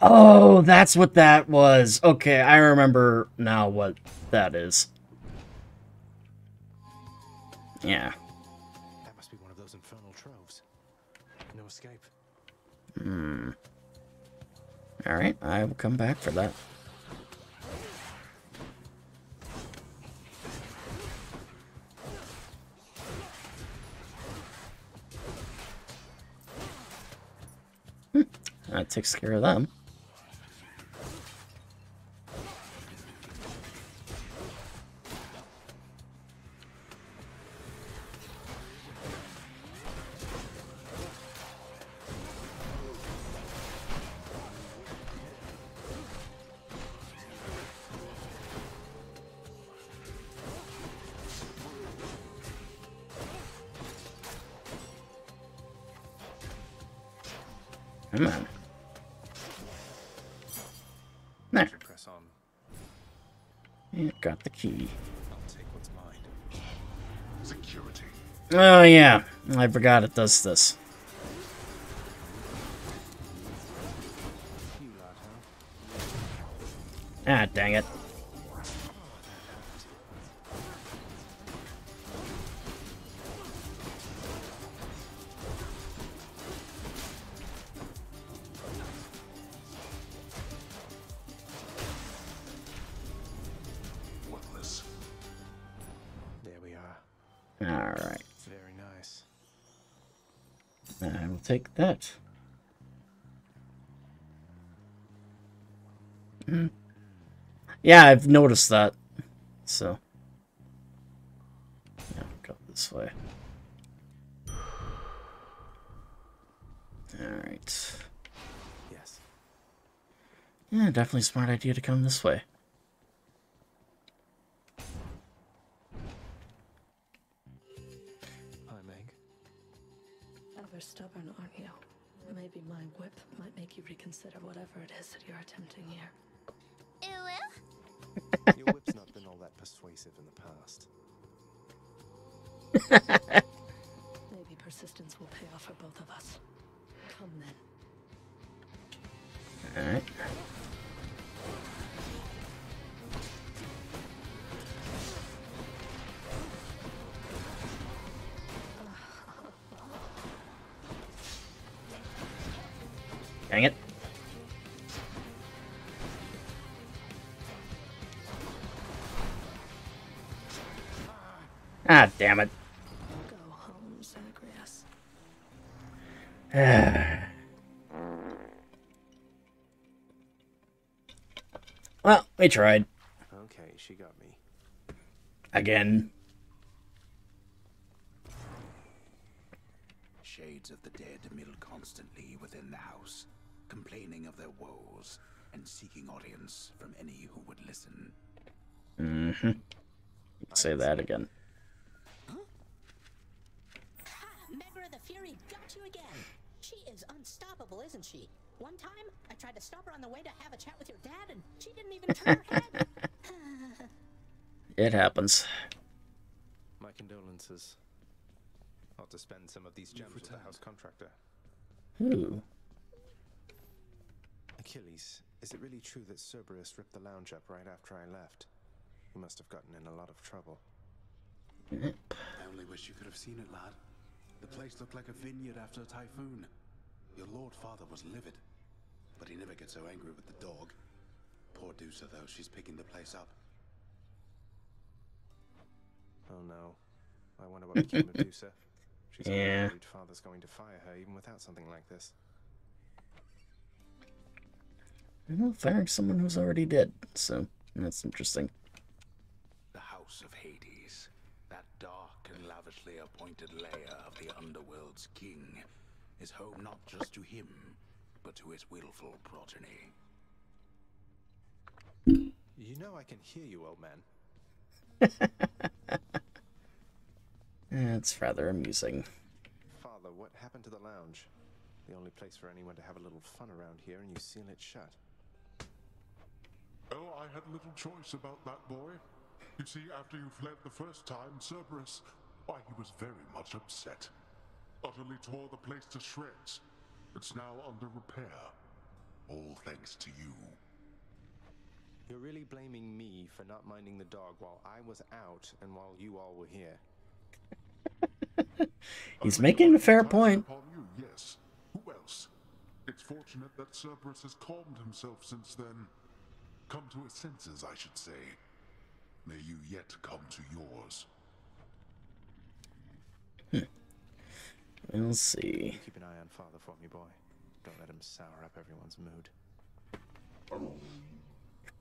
Oh, that's what that was. Okay, I remember now what that is. Yeah. That must be one of those infernal troves. No escape. Hmm. Alright, I will come back for that. Takes care of them. Oh yeah, I forgot it does this. Yeah, I've noticed that. So. Yeah, go this way. Alright. Yes. Yeah, definitely a smart idea to come this way. Hi, Meg. Ever stubborn, aren't you? Maybe my whip might make you reconsider whatever it is that you're attempting here. Your whip's not been all that persuasive in the past. <laughs> Maybe persistence will pay off for both of us. Come then. Alright. Ah, damn it. Go home, Zagreus. well, we tried. Okay, she got me. Again. Shades of the dead mill constantly within the house, complaining of their woes and seeking audience from any who would listen. Mm-hmm. Say that again. Fury got you again. She is unstoppable, isn't she? One time, I tried to stop her on the way to have a chat with your dad, and she didn't even turn her head. <laughs> It happens. My condolences. I'll to spend some of these gems with the house contractor. Who? Achilles, is it really true that Cerberus ripped the lounge up right after I left? You must have gotten in a lot of trouble. Yep. I only wish you could have seen it, lad. The place looked like a vineyard after a typhoon. Your lord father was livid, but he never gets so angry with the dog. Poor Dusa, though, she's picking the place up. Oh no. I wonder what became of Dusa. She's always Yeah. worried father's going to fire her even without something like this. Well, firing someone who's already dead, so that's interesting. The House of Hades, that dark and lavishly appointed lair of the underworld's king, is home not just to him, but to his willful progeny. You know I can hear you, old man. <laughs> It's rather amusing. Father, what happened to the lounge? The only place for anyone to have a little fun around here, and you seal it shut. Oh, I had little choice about that boy. You see, after you fled the first time, Cerberus, why, he was very much upset. Utterly tore the place to shreds. It's now under repair. All thanks to you. You're really blaming me for not minding the dog while I was out and while you all were here. <laughs> He's making a fair point. Upon you, yes. Who else? It's fortunate that Cerberus has calmed himself since then. Come to his senses, I should say. May you yet come to yours. Hmm. We'll see. Keep an eye on father for me, boy. Don't let him sour up everyone's mood.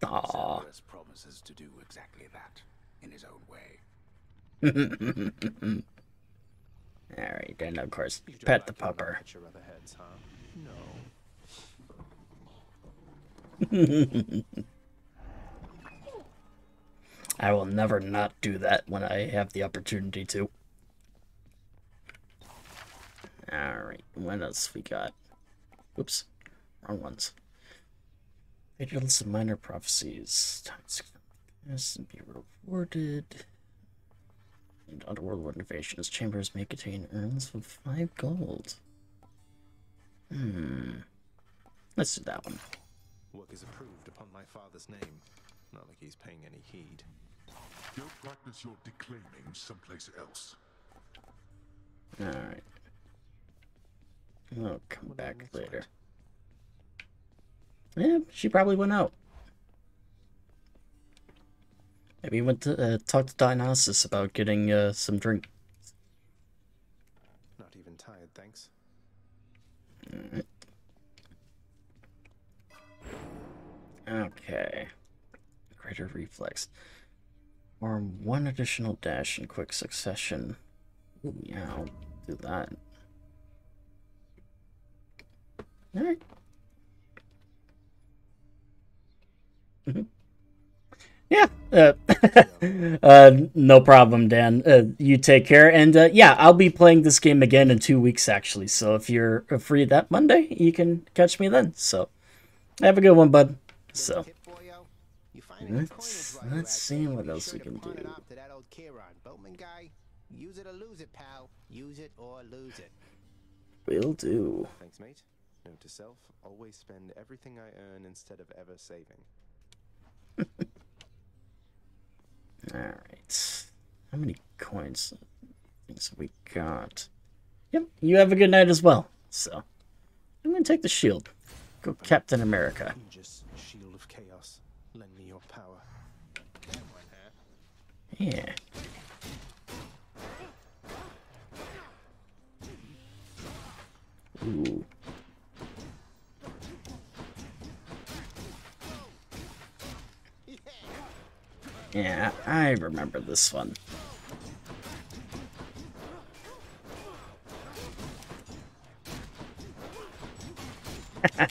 Aww. Cerberus promises to do exactly that in his own way. <laughs> Alright, and of course, pet the like pupper. heads, huh? No. <laughs> I will never not do that when I have the opportunity to. Alright, what else we got? Oops, wrong ones. Vigilance of minor prophecies. Time to this and be rewarded. And underworld renovations. Chambers may contain urns with five gold. Hmm. Let's do that one. Work is approved upon my father's name. Not like he's paying any heed. Go practice your declaiming someplace else. Alright. I'll come What back later. White? Yeah, she probably went out. Maybe went to uh, talk to Dionysus about getting uh, some drink. Not even tired, thanks. Okay. Greater reflex. Or one additional dash in quick succession. Ooh, yeah, I'll do that. Alright. Mhm. Yeah. Uh, <laughs> uh, no problem, Dan. Uh, you take care. And uh, yeah, I'll be playing this game again in two weeks, actually. So if you're free that Monday, you can catch me then. So have a good one, bud. So. Tip, boyo? You find any Let's- coinage while you're let's see what else we can do. off to that old Charon boatman guy. Use it or lose it, pal. Use it or lose it. Will do. Thanks, mate. Note to self, always spend everything I earn instead of ever saving. <laughs> Alright. How many coins? Things we got. Yep, you have a good night as well. So, I'm gonna take the shield. Go Captain America. Aegis, shield of chaos. Lend me your power. That one, huh? Yeah. Ooh. Yeah, I remember this one. <laughs>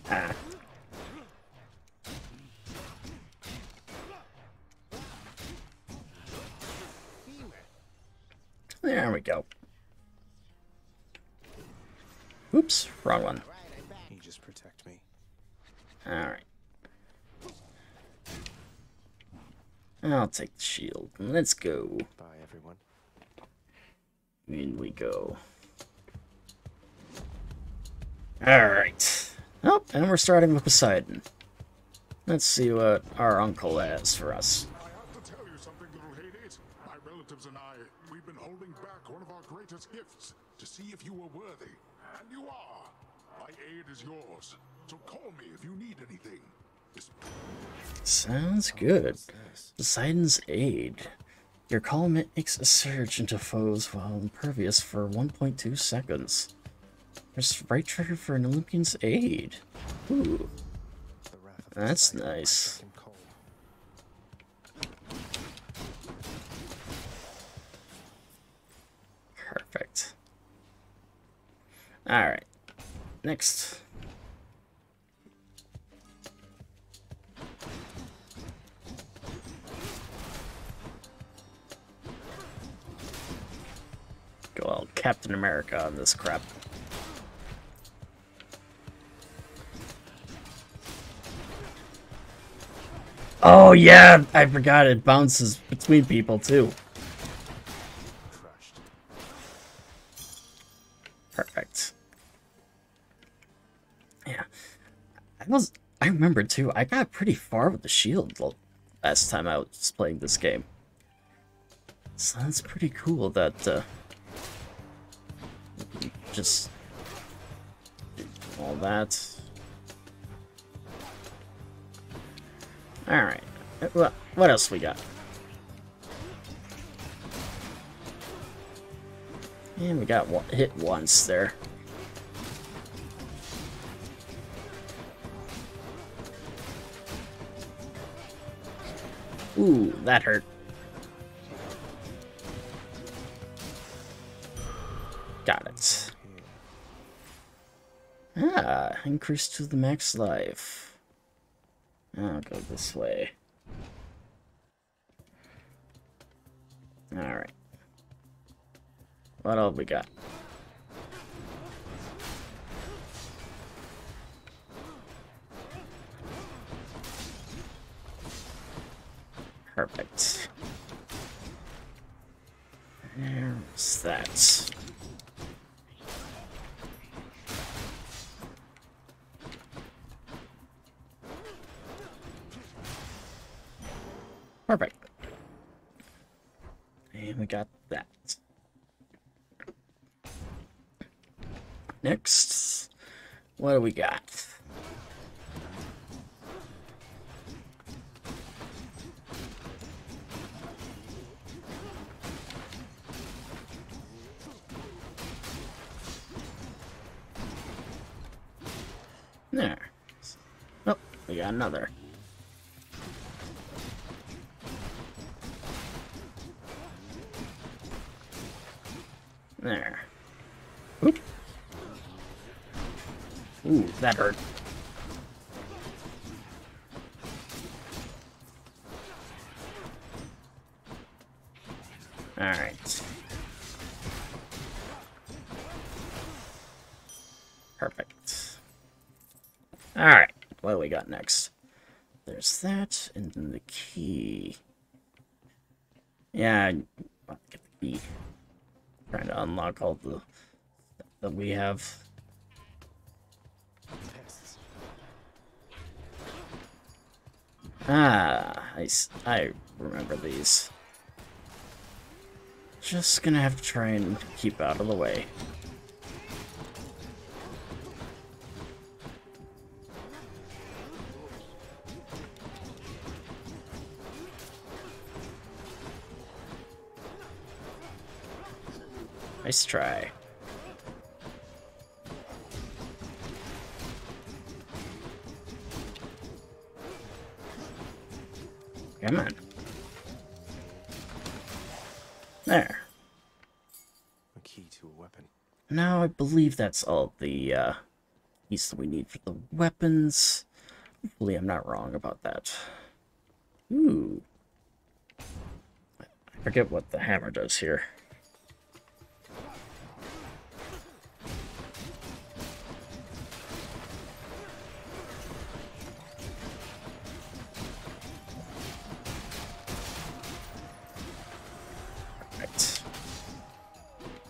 There we go. Oops, wrong one. Aegis, protect me. Alright. I'll take the shield. Let's go. Bye, everyone. In we go. Alright. Oh, and we're starting with Poseidon. Let's see what our uncle has for us. I have to tell you something, little Hades. My relatives and I, we've been holding back one of our greatest gifts to see if you were worthy. And you are. My aid is yours. So call me if you need anything. Sounds good. Poseidon's Aid. Your call makes a surge into foes while impervious for 1.2 seconds. There's right trigger for an Olympian's aid. Ooh. That's nice. Perfect. Alright. Next. Go all Captain America on this crap. Oh yeah, I forgot it bounces between people too. Perfect. Yeah. I was I remember too, I got pretty far with the shield last time I was playing this game. So that's pretty cool that uh just all that. Alright. What else we got? And we got one, hit once there. Ooh, that hurt. Increase to the max life. I'll go this way. Alright. What else we got? Perfect. There's that. And we got that. Next, what do we got? There. Oh, we got another. That hurt. Alright. Perfect. Alright, what do we got next? There's that, and then the key. Yeah, get the key. Trying to unlock all the that we have. Ah, I, I remember these. Just gonna have to try and keep out of the way. Nice try. Come on. There. A key to a weapon. Now I believe that's all the uh, keys that we need for the weapons. Hopefully I'm not wrong about that. Ooh. I forget what the hammer does here.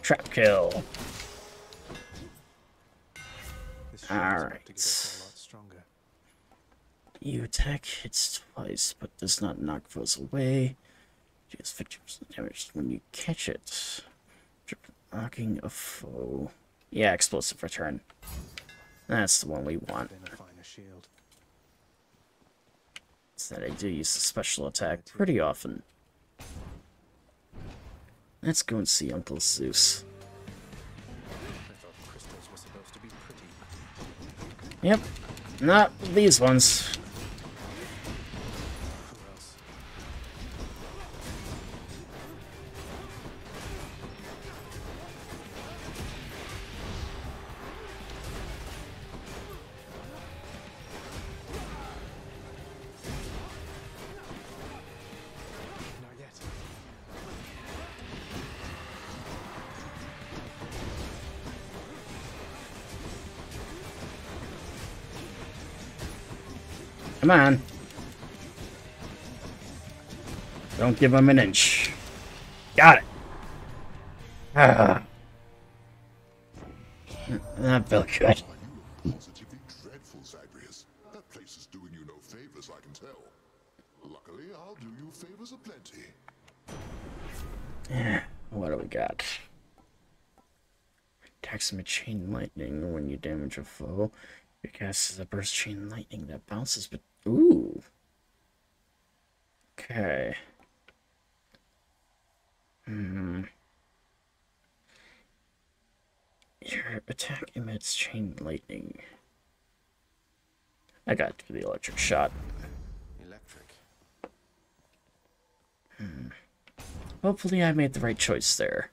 Trap kill. This shield is about to Alright. get us a lot stronger. You attack hits twice, but does not knock foes away. Deals 50% damage when you catch it. Trip- Knocking a foe. Yeah, explosive return. That's the one we want. Then a finer shield. Is that I do use the special attack pretty often. Let's go and see Uncle Zeus. I thought crystals were supposed to be pretty. Yep, not these ones. Come on. Don't give him an inch. Got it. <sighs> That felt good. Positively dreadful, Zagreus. That place is doing you no favors, I can tell. Luckily, I'll do you favors aplenty. What do we got? Attacks him with chain lightning when you damage a foe. Your cast is a burst chain lightning that bounces, but ooh. Okay. Hmm. Your attack emits chain lightning. I got to the electric shot. Electric. Hmm. Hopefully I made the right choice there.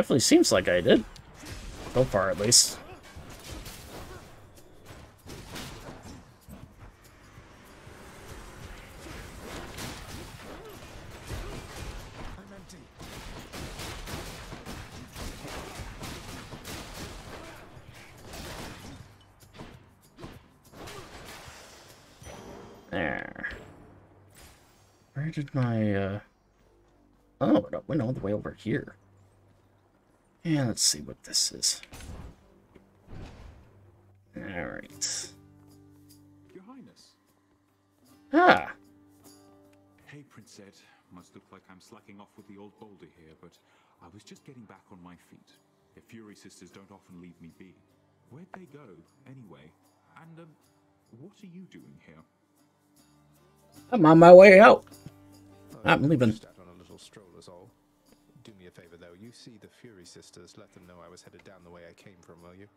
Definitely seems like I did. So far, at least. There. Where did my, uh... Oh, it went all the way over here. Yeah, let's see what this is. Alright. Your Highness. Ah! Hey, Prince Ed. Must look like I'm slacking off with the old boulder here, but I was just getting back on my feet. The Fury Sisters don't often leave me be. Where'd they go, anyway? And, um, what are you doing here? I'm on my way out. I'm leaving. Just out on a little stroll is all. Do me a favor though. You see the Fury Sisters. Let them know I was headed down the way I came from, will you?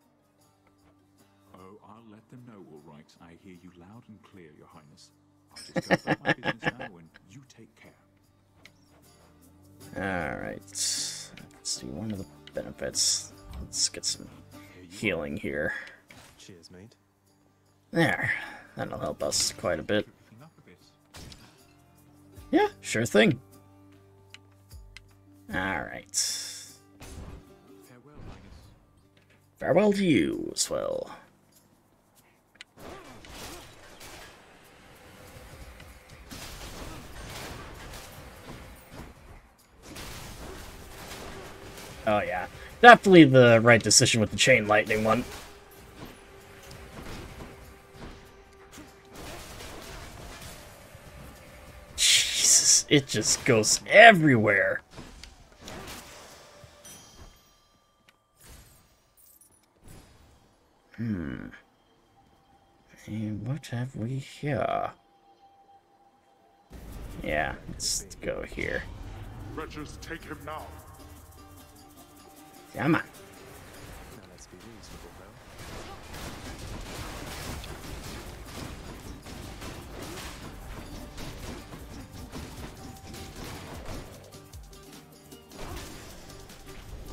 Oh, I'll let them know, all right. I hear you loud and clear, Your Highness. I'll just go about my business now, and you take care. Alright. Let's see, one of the benefits. Let's get some healing here. Cheers, mate. There. That'll help us quite a bit. A bit. Yeah, sure thing. Alright. Farewell. Farewell to you as well. Oh yeah, definitely the right decision with the chain lightning one. Jesus, it just goes everywhere. Hmm. And what have we here? Yeah, let's go here. Wretches, take him now. Come on. Now let's be reasonable,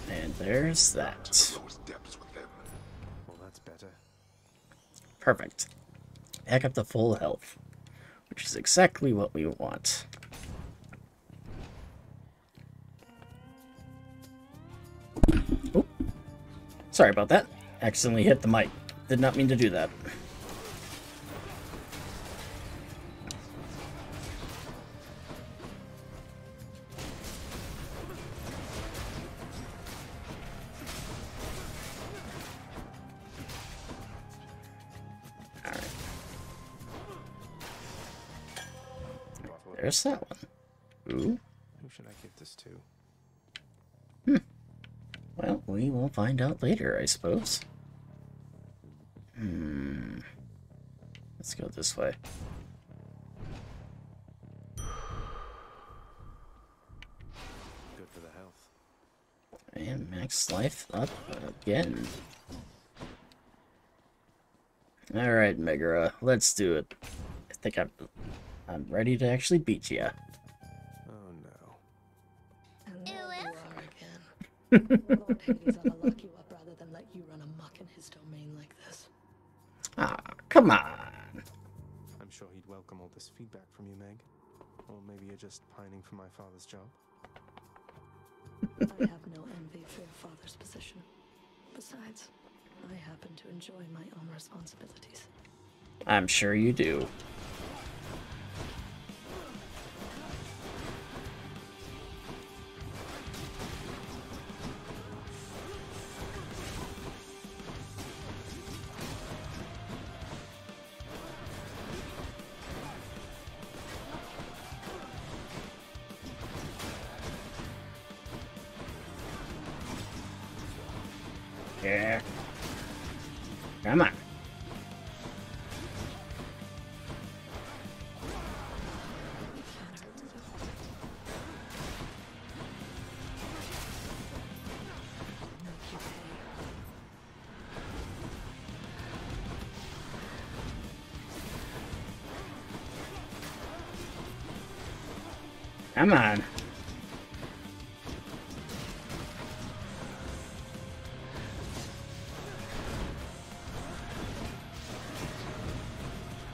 though. And there's that. Those depths with them. Well, that's better. Perfect. Back up to full health, which is exactly what we want. Oop. Sorry about that. Accidentally hit the mic. Did not mean to do that. There's that one. Ooh. Who should I give this to? Hmm. Well, we will find out later, I suppose. Hmm. Let's go this way. Good for the health. And max life up again. Alright, Megara, let's do it. I think I'm, I'm ready to actually beat you. Oh no. And there you are again. <laughs> Lord Hades ought to lock you up rather than let you run amok in his domain like this. Ah, come on. I'm sure he'd welcome all this feedback from you, Meg. Or maybe you're just pining for my father's job. I have no envy for your father's position. Besides, I happen to enjoy my own responsibilities. I'm sure you do. Come on.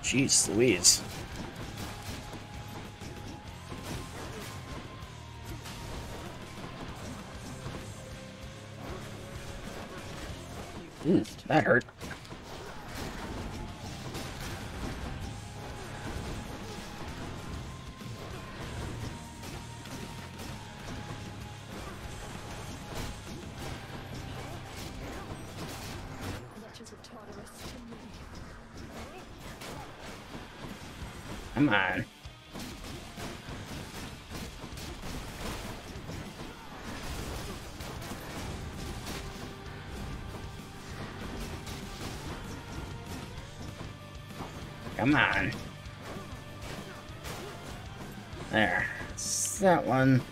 Jeez Louise. Ooh, that hurt. Come on. Come on. There. That one.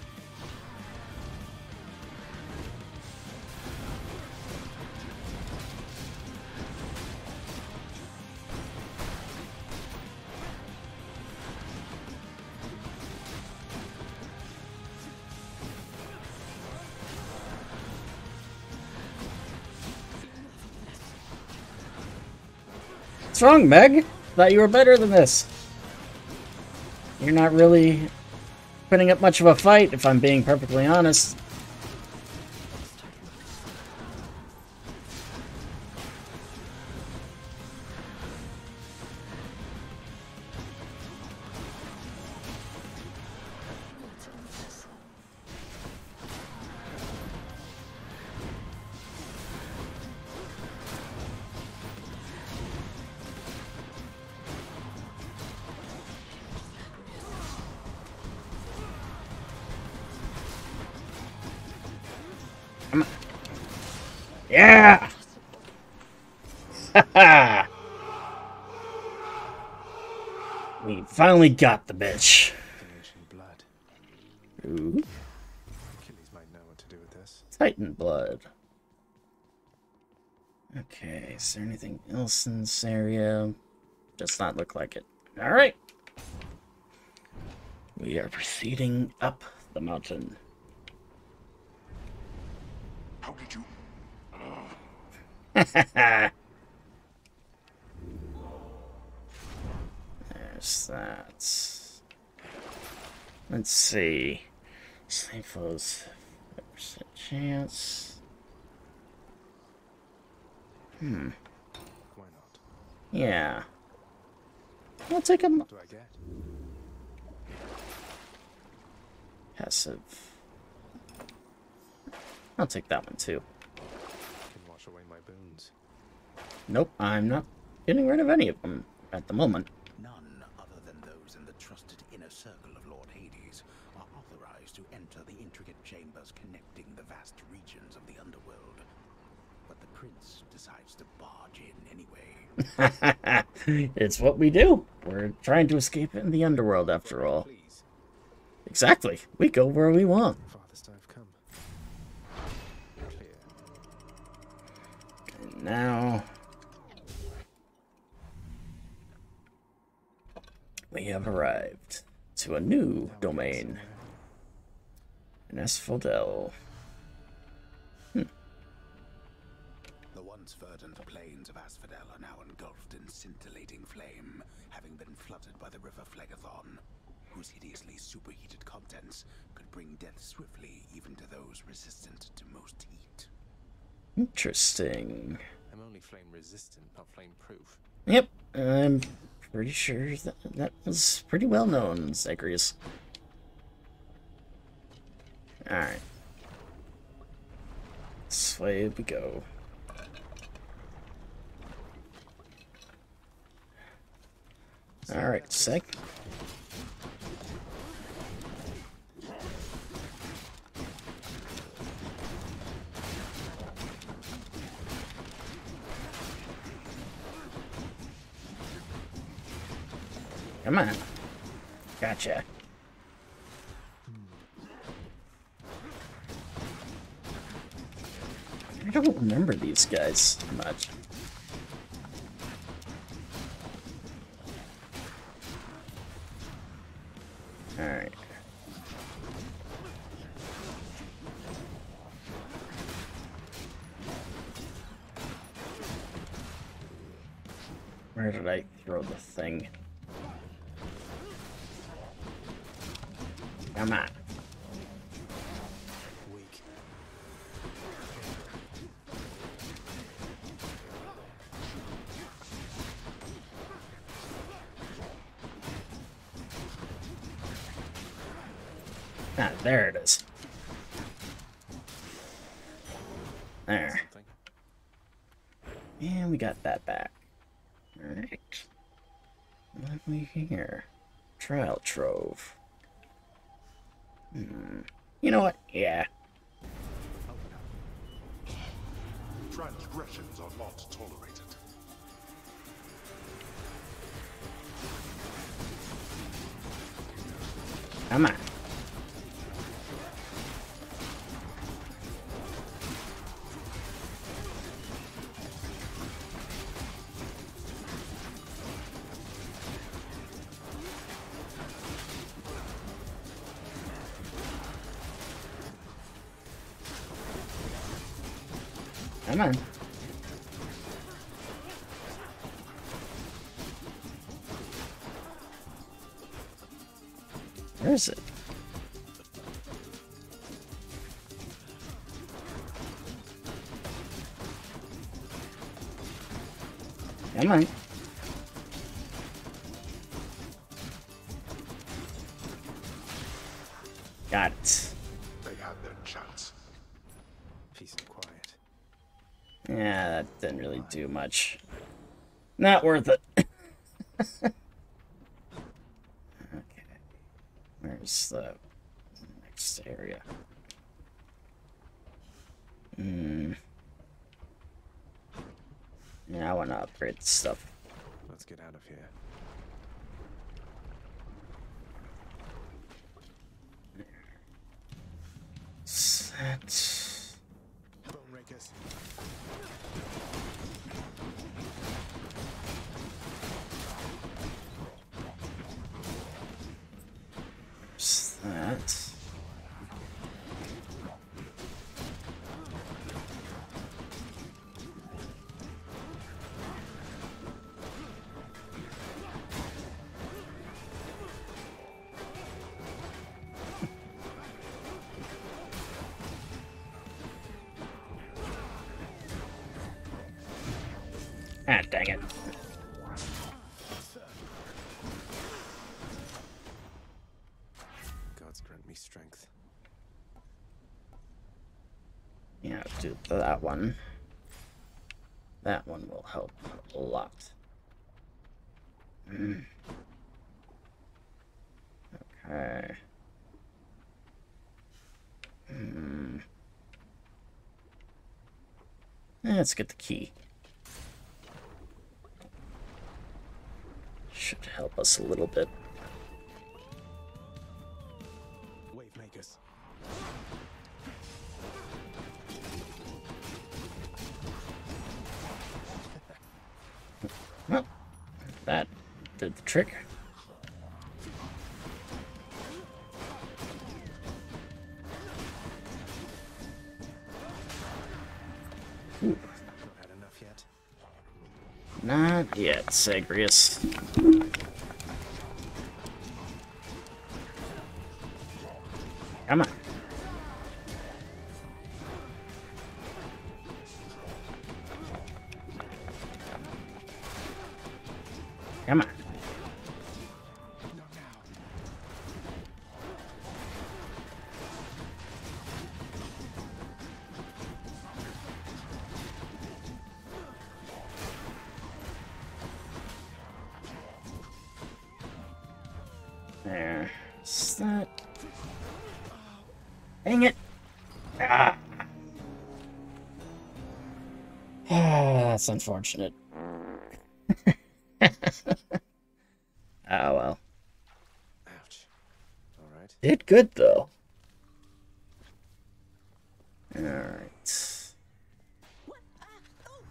Wrong, Meg? Thought you were better than this. You're not really putting up much of a fight, if I'm being perfectly honest. Finally got the bitch. blood. Ooh, Achilles might know what to do with this. Titan blood. Okay, is there anything else in this area? Does not look like it. Alright. We are proceeding up the mountain. How did you? There's <laughs> <laughs> see. Snake flows. 5% chance. Hmm. Why not? Yeah. I'll take a What do I get? passive. I'll take that one too. Can wash away my boons. Nope, I'm not getting rid of any of them at the moment. None other than those in the trusted inner circle of Lord Hades are authorized to enter the intricate connecting the vast regions of the underworld. But the prince decides to barge in anyway. <laughs> it's what we do. We're trying to escape in the underworld after all. Please. Exactly. We go where we want. Farthest I've come. Clear. And now we have arrived to a new domain. An Asphodel. The once verdant plains of Asphodel are now engulfed in scintillating flame, having been flooded by the river Phlegethon, whose hideously superheated contents could bring death swiftly even to those resistant to most heat. Interesting. I'm only flame resistant, not flame proof. Yep, I'm pretty sure that that was pretty well known, Zagreus. Alright. Way we go. Alright, sec. Come on. Gotcha. I don't remember these guys much. You know what? Yeah. Transgressions are not tolerated. Come on. Come on. Do much. Not worth it. <laughs> okay. Where's the next area? Hmm. Yeah, I want to upgrade stuff. Let's get out of here. Ah, dang it. Gods grant me strength. Yeah, do that one. That one will help a lot. Mm. Okay. Hmm. Let's get the key. Should help us a little bit. Wave makers. Well, <laughs> that did the trick. Ooh, Not had enough yet. not yet, Zagreus. Come on. That's unfortunate. oh <laughs> well. Ouch. Alright. Did good though. Alright. What? Ah, oh,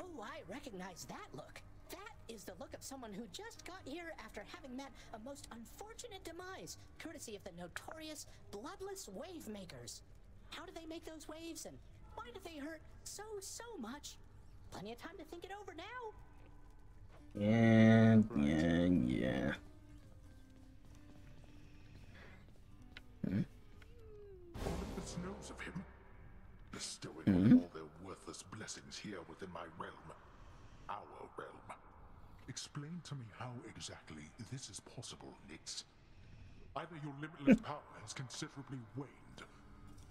oh, I recognize that look. That is the look of someone who just got here after having met a most unfortunate demise, courtesy of the notorious bloodless wave makers. How do they make those waves, and why do they hurt so, so much? Plenty of time to think it over now. Yeah, yeah, yeah. Hmm? Olympus knows of him, bestowing Mhm. all their worthless blessings here within my realm. Our realm. Explain to me how exactly this is possible, Nyx. Either your limitless <laughs> power has considerably waned,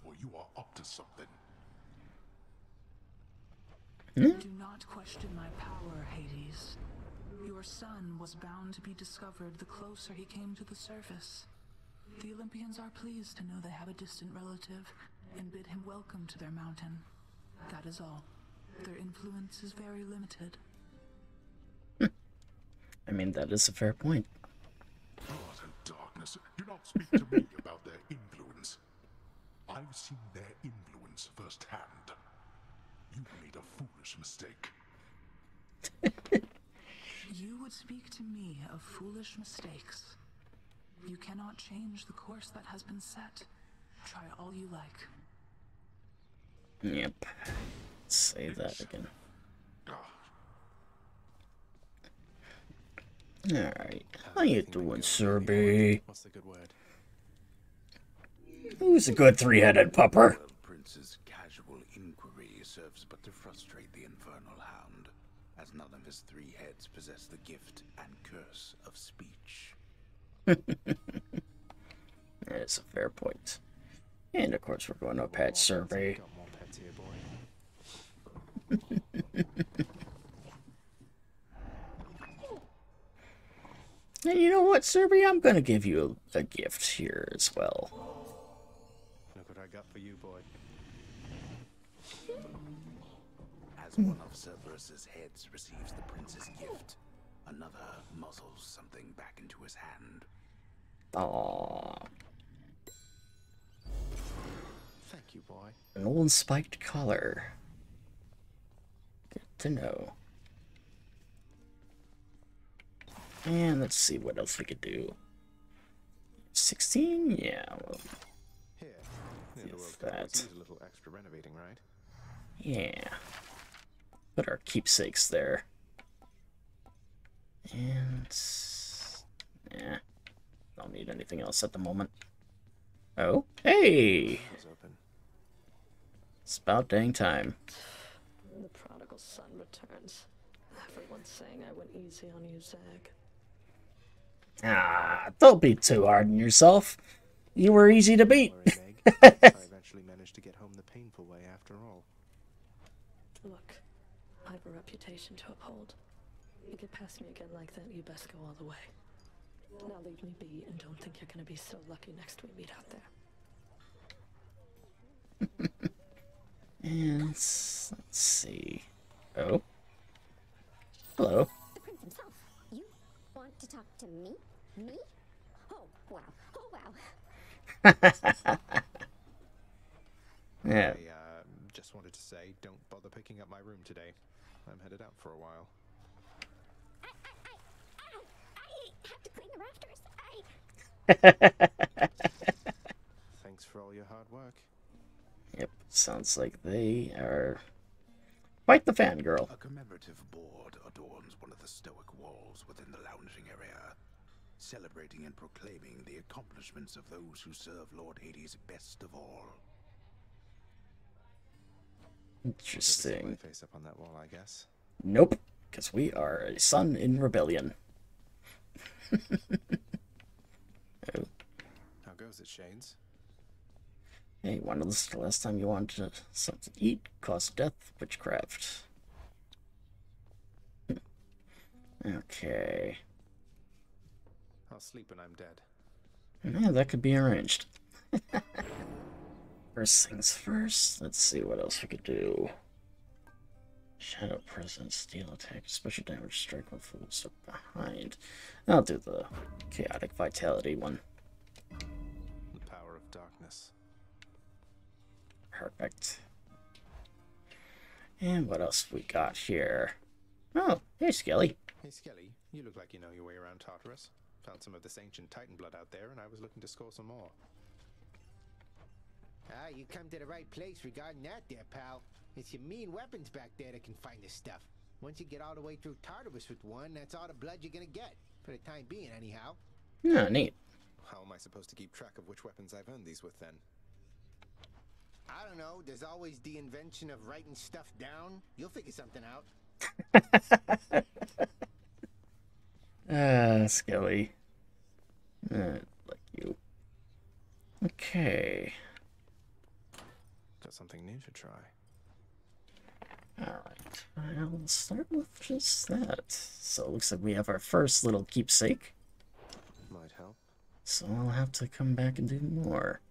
or you are up to something. Hmm? Do not question my power, Hades. Your son was bound to be discovered the closer he came to the surface. The Olympians are pleased to know they have a distant relative and bid him welcome to their mountain. That is all. Their influence is very limited. Hmm. I mean, that is a fair point. Blood and darkness. Do not speak to me <laughs> about their influence. I've seen their influence firsthand. You made a foolish mistake. <laughs> You would speak to me of foolish mistakes. You cannot change the course that has been set. Try all you like. Yep. Say that again. Ah. Alright. How you doing, Serby? What's the good word? Who's a good three-headed pupper? Prince's casual inquiry serves but to frustrate the infernal hound, as none of his three heads possess the gift and curse of speech. <laughs> That is a fair point. And of course, we're going to a pet survey. Got more pets here, boy. <laughs> And you know what, Serby? I'm going to give you a, a gift here as well. Look what I got for you, boy. As one of Cerberus's heads receives the prince's gift, another muzzles something back into his hand. Aww. Thank you, boy. An old spiked collar. Good to know. And let's see what else we could do. 16? Yeah, well, Here. Yes, world could always that. a little extra renovating, right? yeah. Put our keepsakes there. And. Yeah. Don't need anything else at the moment. Oh, hey! Open. It's about dang time. The prodigal son returns. Everyone's saying I went easy on you, Zag. Ah, don't be too hard on yourself. You were easy to beat. Worry, <laughs> I eventually managed to get home the painful way after all. Look, I have a reputation to uphold. If You get past me again like that, you best go all the way. Now leave me be and don't think you're gonna be so lucky next we meet out there. <laughs> And let's see. Oh. Hello. The prince himself. You want to talk to me? Me? Oh, wow. Oh, wow. <laughs> Yeah. I uh, just wanted to say, don't bother picking up my room today. I'm headed out for a while. I, I, I, ow, I have to clean the rafters. I. Thanks for all your hard work. Yep. Sounds like they are quite the fangirl. A commemorative board adorns one of the stoic walls within the lounging area, celebrating and proclaiming the accomplishments of those who serve Lord Hades best of all. Interesting. Face up on that wall, I guess. Nope. Because we are a son in rebellion. oh. <laughs> How goes it, Shane's? Hey, to listen to last time you wanted something to eat, cause death, witchcraft. Okay. I'll sleep when I'm dead. Yeah, that could be arranged. <laughs> first things first, let's see what else we could do. Shadow presence, steel attack, special damage, strike when full step behind. I'll do the chaotic vitality one. The power of darkness. Perfect. And what else we got here? Oh, hey Skelly. Hey, Skelly, you look like you know your way around Tartarus. Found some of this ancient Titan blood out there, and I was looking to score some more. Ah, you come to the right place regarding that there, pal. It's your mean weapons back there that can find this stuff. Once you get all the way through Tartarus with one, that's all the blood you're gonna get. For the time being, anyhow. Yeah, neat. How am I supposed to keep track of which weapons I've earned these with then? I don't know. There's always the invention of writing stuff down. You'll figure something out. <laughs> Ah, Skelly. Uh, like you. Okay. Got something new to try. Alright. Well, let's start with just that. So it looks like we have our first little keepsake. Might help. So I'll have to come back and do more.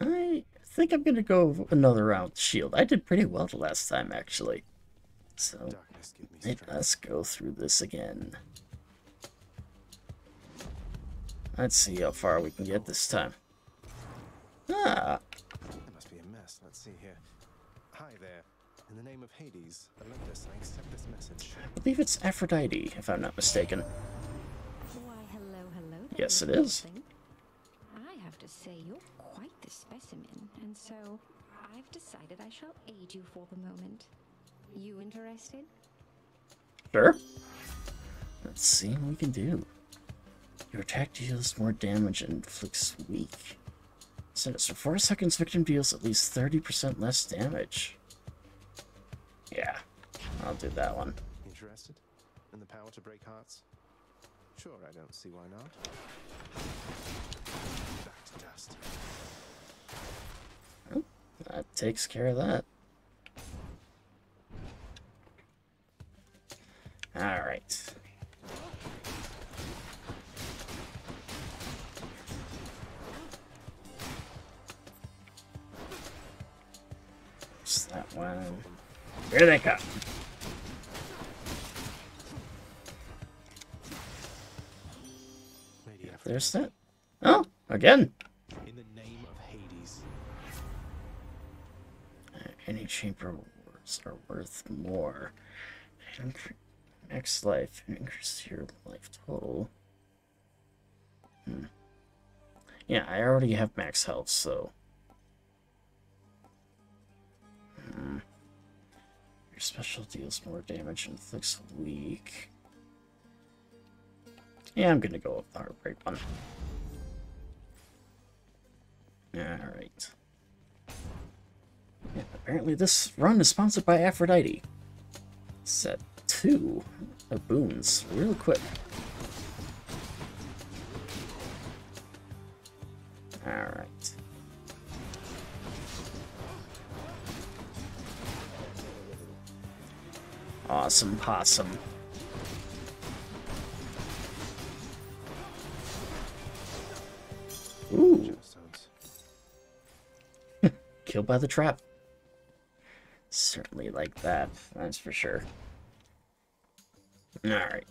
I think I'm gonna go another round shield. I did pretty well the last time, actually. So Darkness give let's go through this again. Let's see how far we can get this time. Ah, It must be a mess. Let's see here. Hi there. In the name of Hades, Olympus, I accept this message. I believe it's Aphrodite, if I'm not mistaken. Why, hello, hello. there, Yes, it little is. thing. I have to say, you're quite the specimen, and so I've decided I shall aid you for the moment. You interested? Sure. Let's see what we can do. Your attack deals more damage and inflicts weak. So for 4 seconds, victim deals at least 30% less damage. Yeah, I'll do that one. Interested? In the power to break hearts? Sure, I don't see why not. Back to dust. That takes care of that. Alright. That one. Here they come. There's that. Oh, again. In the name of Hades. Any chamber rewards are worth more. Next life increase your life total. Hmm. Yeah, I already have max health, so. Your special deals more damage and inflicts weak. Yeah, I'm gonna go with the heartbreak one. Alright. Yeah, apparently this run is sponsored by Aphrodite. Set two of boons real quick. Alright. Awesome possum. Ooh, <laughs> killed by the trap. Certainly like that, that's for sure. Alright.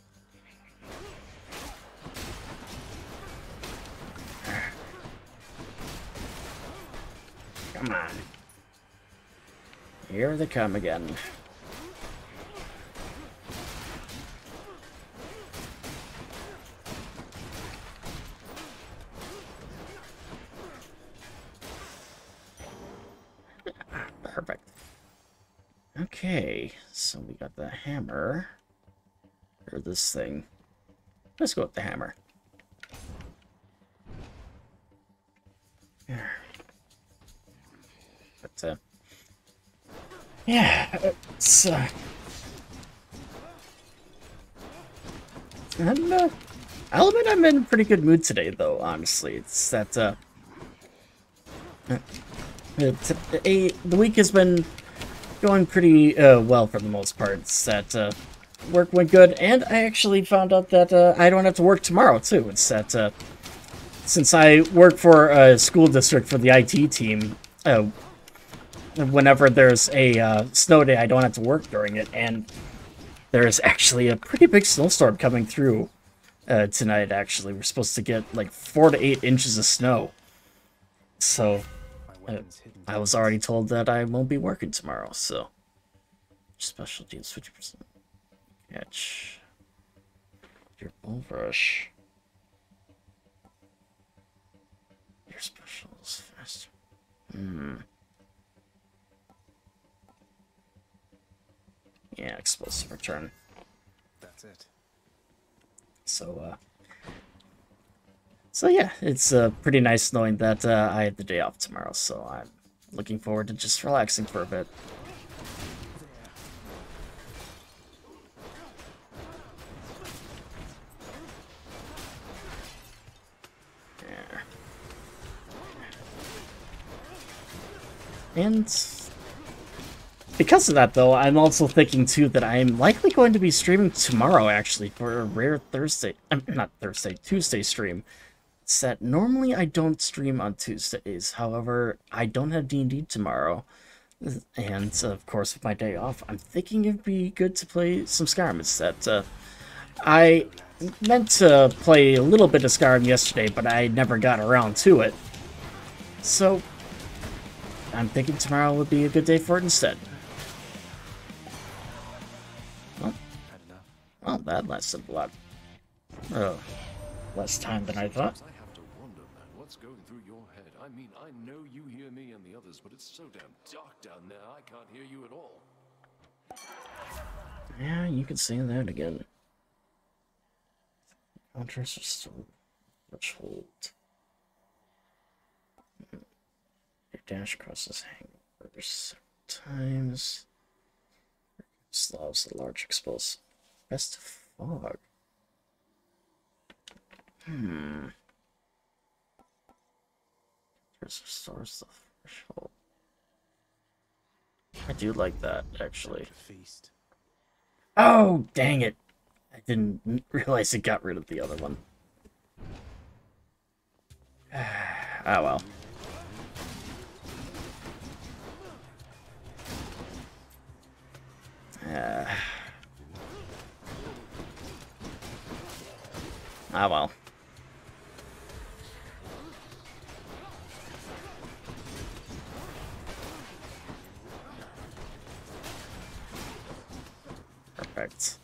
Come on. Here they come again. Perfect. Okay, so we got the hammer. Or this thing. Let's go with the hammer. Yeah. But, uh... Yeah, it's, uh... And, uh... I'll admit I'm in a pretty good mood today, though, honestly. It's that, uh... It's, a, the week has been going pretty uh, well for the most part. That uh, work went good, and I actually found out that uh, I don't have to work tomorrow too. It's that uh, since I work for a school district for the IT team, uh, whenever there's a uh, snow day, I don't have to work during it, and there's actually a pretty big snowstorm coming through tonight. Actually, we're supposed to get like four to eight inches of snow, so. My weapon's hidden. I was already told that I won't be working tomorrow, so special deals fifty percent catch your bull rush. Your specials faster. Hmm. Yeah, explosive return. That's it. So, uh... So yeah, it's uh, pretty nice knowing that uh, I have the day off tomorrow, so I'm looking forward to just relaxing for a bit. And because of that, though, I'm also thinking, too, that I'm likely going to be streaming tomorrow, actually, for a rare Thursday, not Thursday, Tuesday stream. That normally I don't stream on Tuesdays, however, I don't have D&D tomorrow. And, of course, with my day off, I'm thinking it'd be good to play some Skyrim instead. Uh, I meant to play a little bit of Skyrim yesterday, but I never got around to it. So, I'm thinking tomorrow would be a good day for it instead. Well, well that lasted a lot uh, less time than I thought. I have to wonder, man, what's going through your head? I mean, I know you hear me and the others, but it's so damn dark down there, I can't hear you at all. Yeah, you could say that again. Contrast restore threshold. Your dash crosses hangovers several times. Slows the large explosive. Best of fog. Hmm. Just restores the threshold. I do like that, actually. Oh, dang it. I didn't <laughs> realize it got rid of the other one. <sighs> <sighs> Ah, well. Uh, ah, well. Perfect.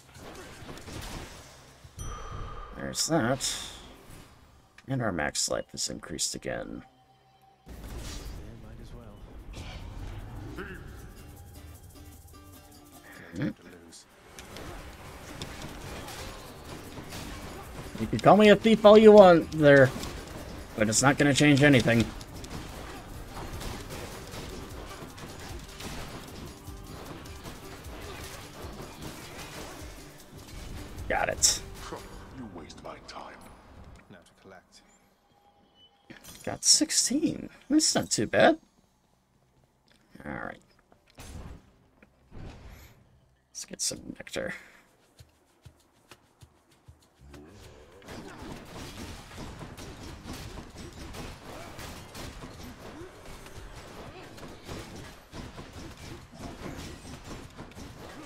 There's that. And our max life is increased again. Hmm. You can call me a thief all you want there, but it's not going to change anything. 16. That's not too bad. Alright. Let's get some nectar.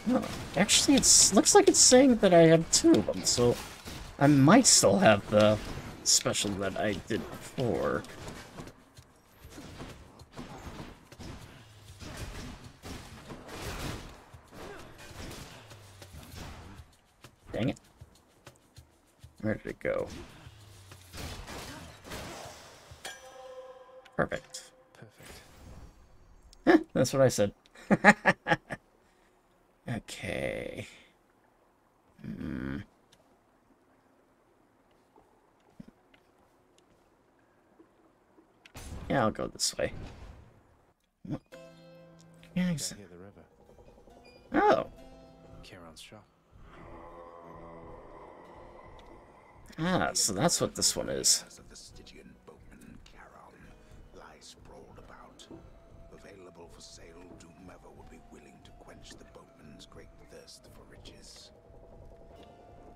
Oh, actually, it looks like it's saying that I have two of them, so I might still have the special that I did before. Go? Perfect. Perfect. Heh, that's what I said. <laughs> okay. Hmm. Yeah, I'll go this way. Yeah, ex- here, the river. Oh, Charon's shop. Ah, so that's what this one is. As of the Stygian boatman Charon lies sprawled about, available for sale to whomever would be willing to quench the boatman's great thirst for riches.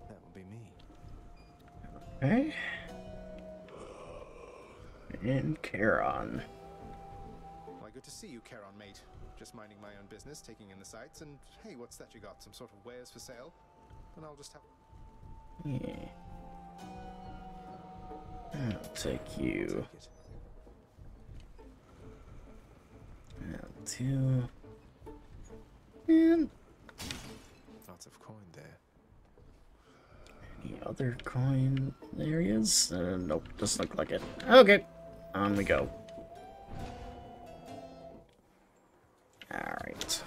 That would be me. Okay. And Charon. Why, good to see you, Charon, mate. Just minding my own business, taking in the sights, and hey, what's that you got? Some sort of wares for sale? And I'll just have. Yeah. I'll take you. I'll two. And Lots of coin there. any other coin areas? Uh, nope, doesn't look like it. Okay, on we go. Alright.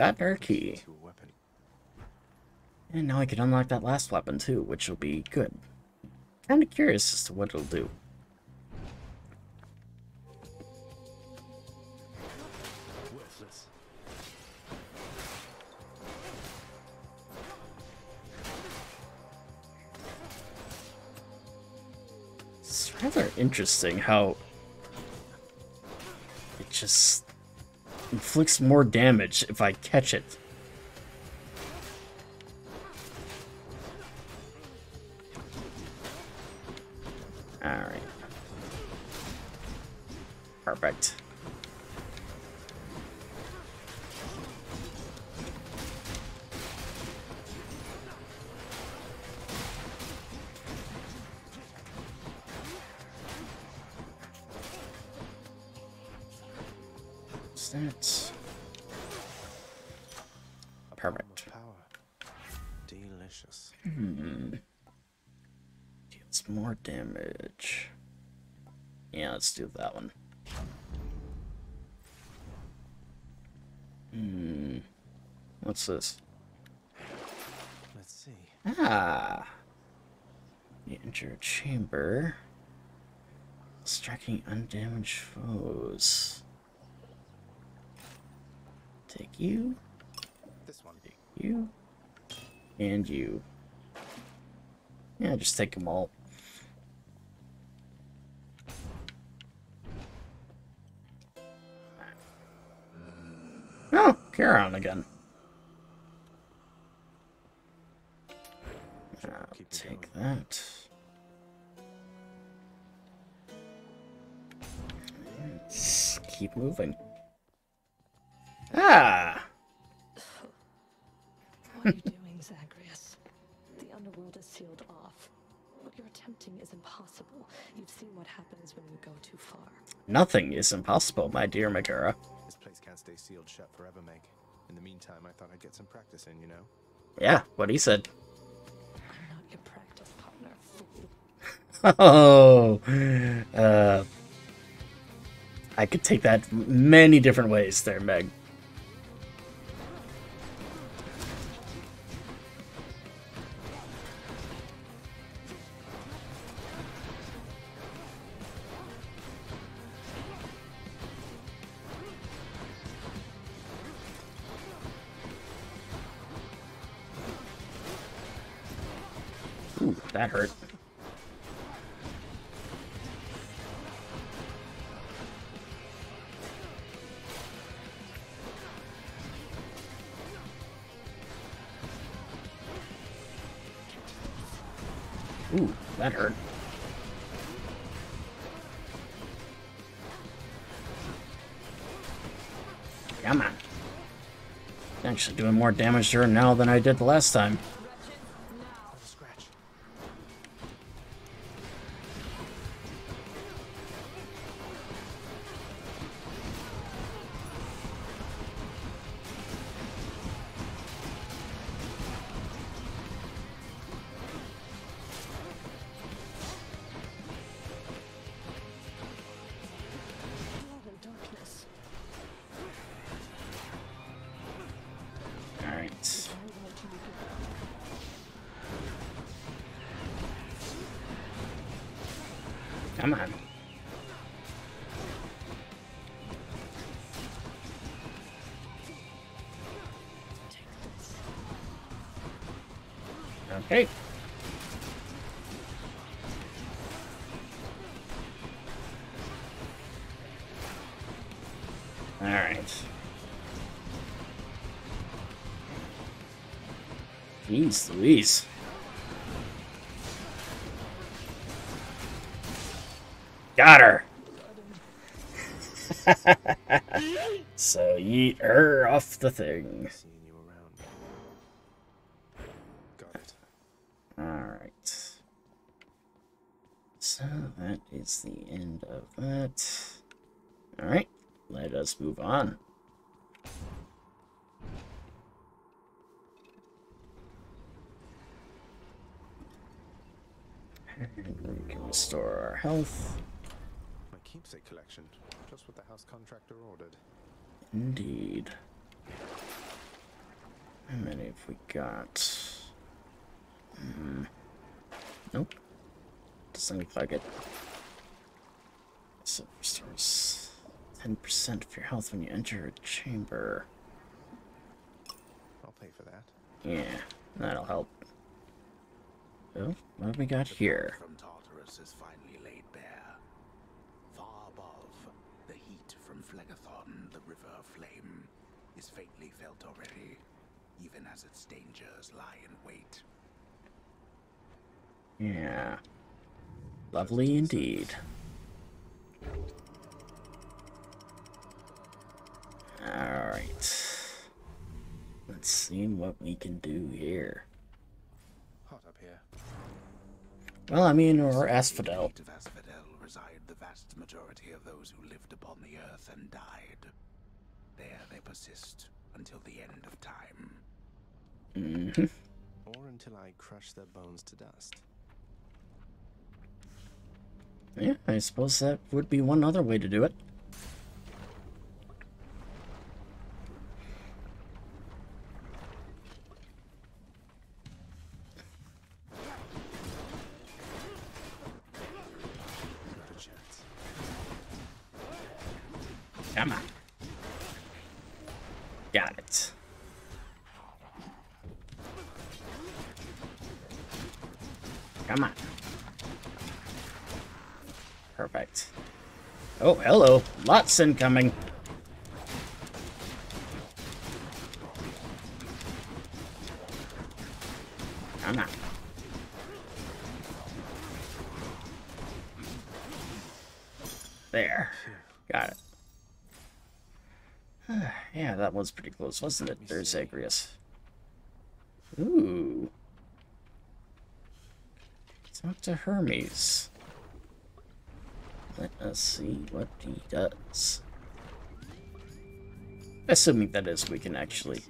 Got key. And now I can unlock that last weapon too, which will be good. Kinda curious as to what it'll do. It's rather interesting how it just inflicts more damage if I catch it. This? Let's see. Ah. You enter a chamber. Striking undamaged foes. Take you. This one. Take you. And you. Yeah, just take them all. Oh, Charon again. Take that. Let's keep moving. Ah! What are <laughs> you doing, Zagreus? The underworld is sealed off. What you're attempting is impossible. You've seen what happens when you go too far. Nothing is impossible, my dear Megara. This place can't stay sealed shut forever, Meg. In the meantime, I thought I'd get some practice in, you know? Yeah, what he said. Oh, <laughs> uh, I could take that many different ways there, Meg. Doing more damage to her now than I did the last time. Jeez Louise. Got her. <laughs> so yeet her off the thing. Alright. So that is the end of that. Alright, let us move on. And we can restore our health. My keepsake collection. Just what the house contractor ordered. Indeed. How many have we got? Hmm. Nope. Doesn't look like it. So restores 10% of your health when you enter a chamber. I'll pay for that. Yeah, that'll help. Oh, what have we got here? From Tartarus is finally laid bare. Far above, the heat from Phlegethon, the river of flame, is faintly felt already, even as its dangers lie in wait. Yeah. Lovely indeed. Alright. Let's see what we can do here. Hot up here. Well, I mean, or Asphodel. Of Asphodel reside the vast majority of those who lived upon the earth and died. There they persist until the end of time. Mm-hmm. Or until I crush their bones to dust. Yeah, I suppose that would be one other way to do it. Not a chance. Come on. Got it. Come on. Perfect. Oh, hello. Incoming. Come on. There. Got it. <sighs> yeah, that was pretty close, wasn't it? There's Zagreus. Ooh. Talk to Hermes. Let us see what he does. Assuming that is, we can actually.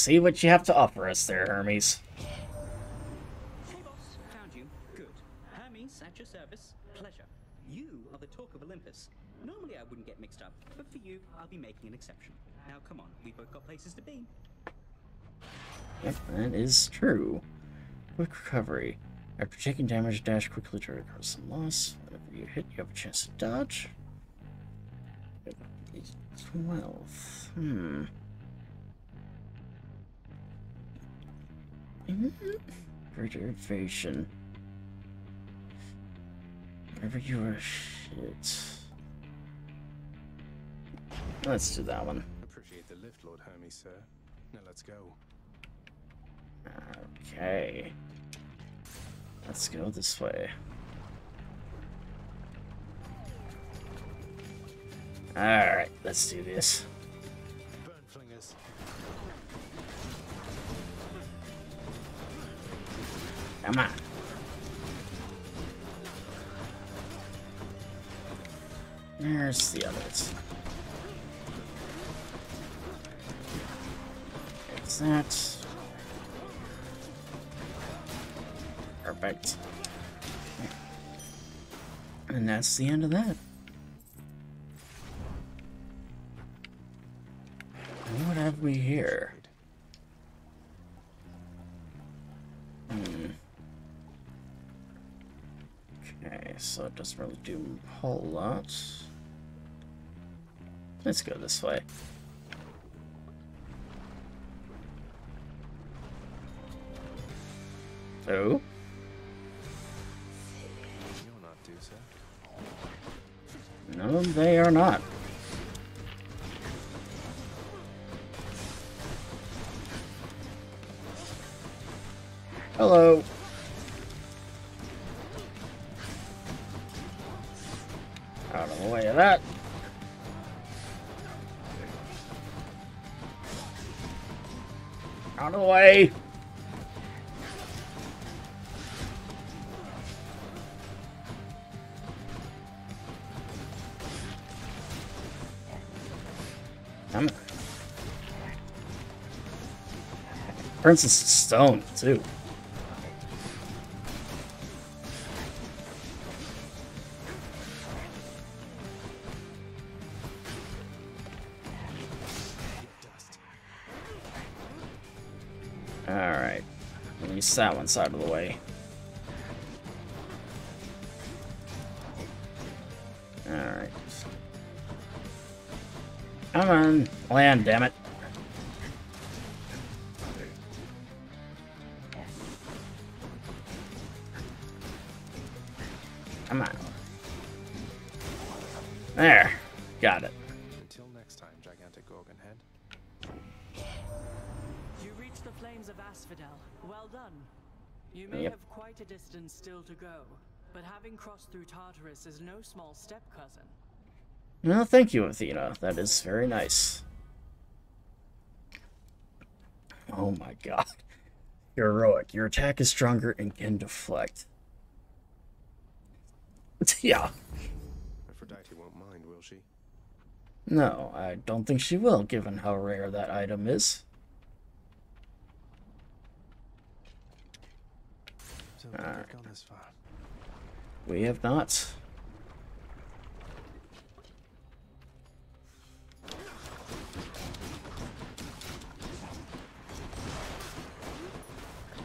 See what you have to offer us there, Hermes. Hey, boss. Found you. Good. Hermes, at your service. Pleasure. You are the talk of Olympus. Normally I wouldn't get mixed up, but for you, I'll be making an exception. Now, come on. We both got places to be. Yep, that is true. Quick recovery. After taking damage, dash quickly to recover some loss. Whenever you hit, you have a chance to dodge. 12. Hmm. Greater evasion. Whenever you are shit. Let's do that one. Appreciate the lift, Lord Hermes, sir. Now let's go. Okay. Let's go this way. Alright, let's do this. Come on. There's the others. There's that. Perfect. And that's the end of that. Doesn't really do a whole lot. Let's go this way. Oh? No, they are not. Hello. Princess Stone too. Alright. At least that one's out of the way. Alright. Come on, land, damn it. Through is no small step, cousin. Well, thank you, Athena. That is very nice. Oh my god. Heroic. Your attack is stronger and can deflect. <laughs> yeah. Aphrodite won't mind, will she? No, I don't think she will, given how rare that item is. So we've gone this far. We have not.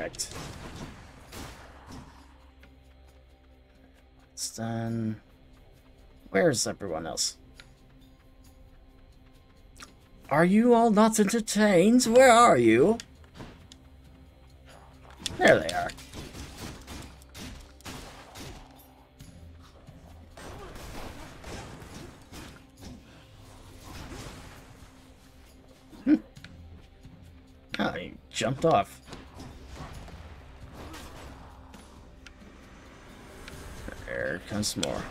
Right. It's done. Where's everyone else? Are you all not entertained? Where are you? There they are. Hmm. He jumped off. There comes more.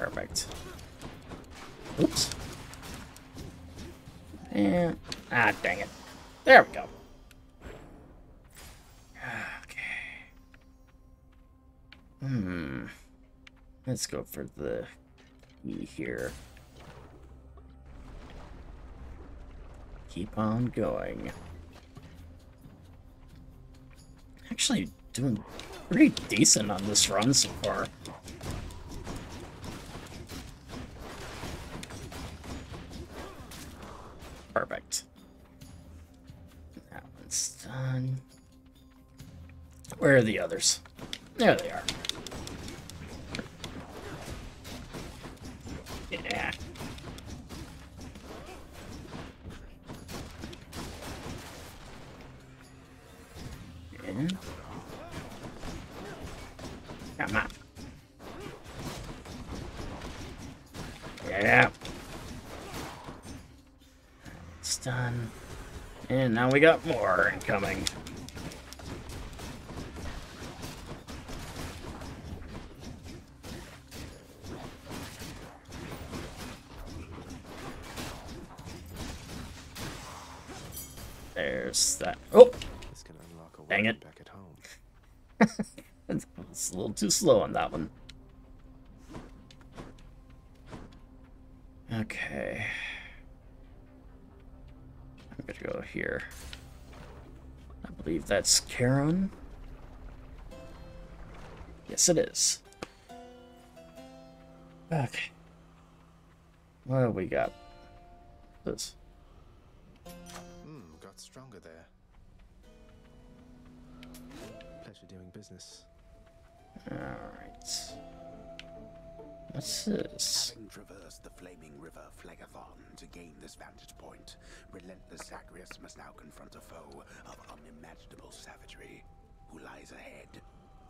Perfect. Oops. And ah, dang it. There we go. Okay. Hmm. Let's go for the key here. Keep on going. Actually, doing pretty decent on this run so far. Perfect. That one's done. Where are the others? There they are. We got more incoming. There's that. Oh! This can unlock a Dang it. back at home. <laughs> it's a little too slow on that one. That's Charon. Yes, it is. Okay. What do we got? This. Hmm, got stronger there. Pleasure doing business. Alright. What's this? Having traversed the flaming river Phlegethon to gain this vantage point, relentless Zagreus must now confront a foe of unimaginable savagery who lies ahead,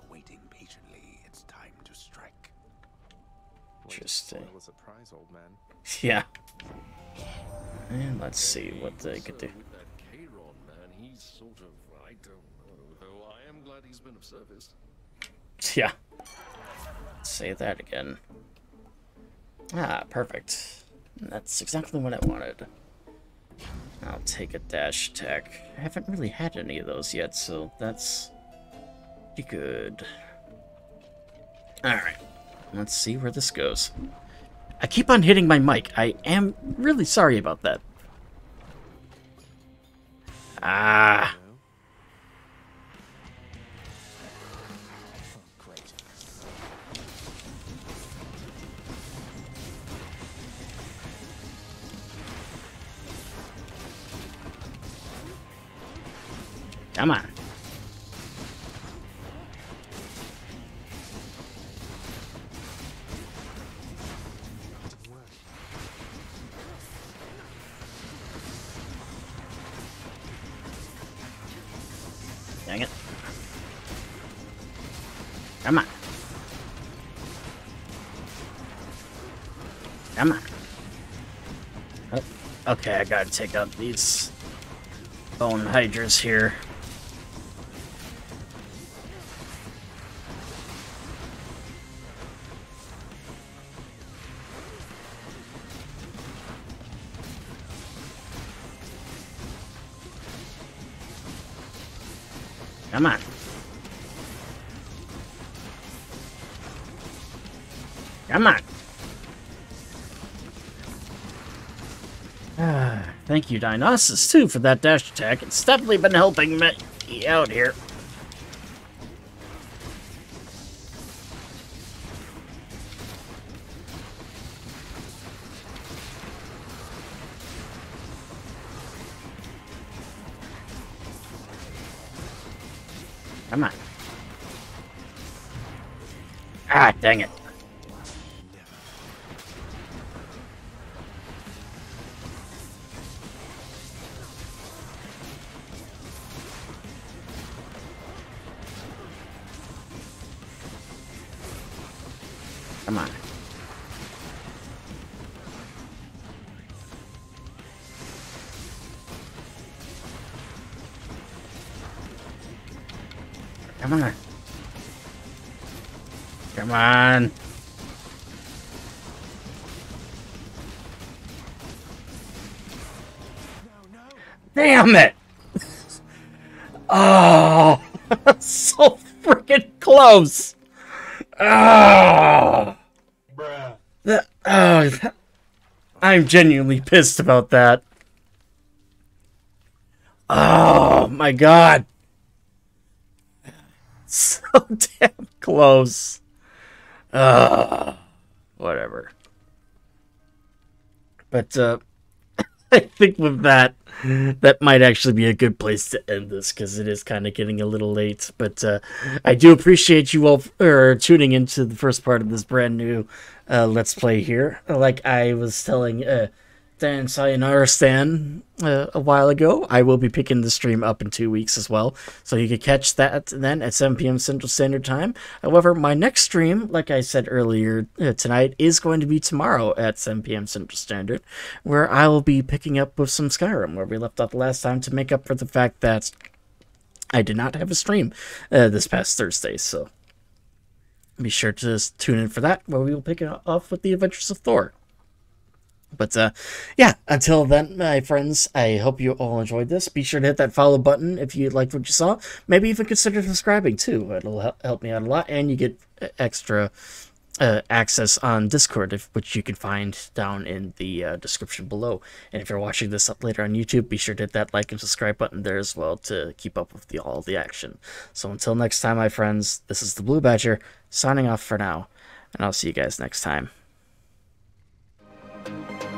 awaiting patiently its time to strike. Interesting. Spoil a surprise, old man. <laughs> Yeah. And let's see what they could do. With that man, he's sort of, I don't know, though I am glad he's been of service. <laughs> Yeah. Say that again. Ah, perfect. That's exactly what I wanted. I'll take a dash attack. I haven't really had any of those yet, so that's pretty good. Alright. Let's see where this goes. I keep on hitting my mic. I am really sorry about that. Ah. Come on. Dang it. Come on. Come on. Oh, okay, I gotta take out these bone hydras here. Come on. Come on. Thank you, Dionysus, too, for that dash attack. It's definitely been helping me out here. Close. Oh, that, oh, that- I'm genuinely pissed about that. Oh my god. <laughs> So damn close. Uh, whatever. But uh, <laughs> I think with that, that might actually be a good place to end this because it is kind of getting a little late. But uh, I do appreciate you all for tuning into the first part of this brand new uh, Let's Play here. Like I was telling uh, Dan Sayonara Stan uh, a while ago, I will be picking the stream up in two weeks as well. So you can catch that then at 7 p.m. Central Standard Time. However, my next stream, like I said earlier uh, tonight, is going to be tomorrow at 7 p.m. Central Standard, where I will be picking up with some Skyrim, where we left off the last time to make up for the fact that I did not have a stream uh, this past Thursday. So be sure to tune in for that, where we will pick it off with the Adventures of Thor. But uh, yeah, until then, my friends, I hope you all enjoyed this. Be sure to hit that follow button if you liked what you saw. Maybe even consider subscribing too. It'll help me out a lot, and you get uh, extra uh, access on Discord, if, which you can find down in the uh, description below. And if you're watching this up later on YouTube, be sure to hit that like and subscribe button there as well to keep up with the, all the action. So until next time, my friends, this is the Blue Badger signing off for now, and I'll see you guys next time. Thank you.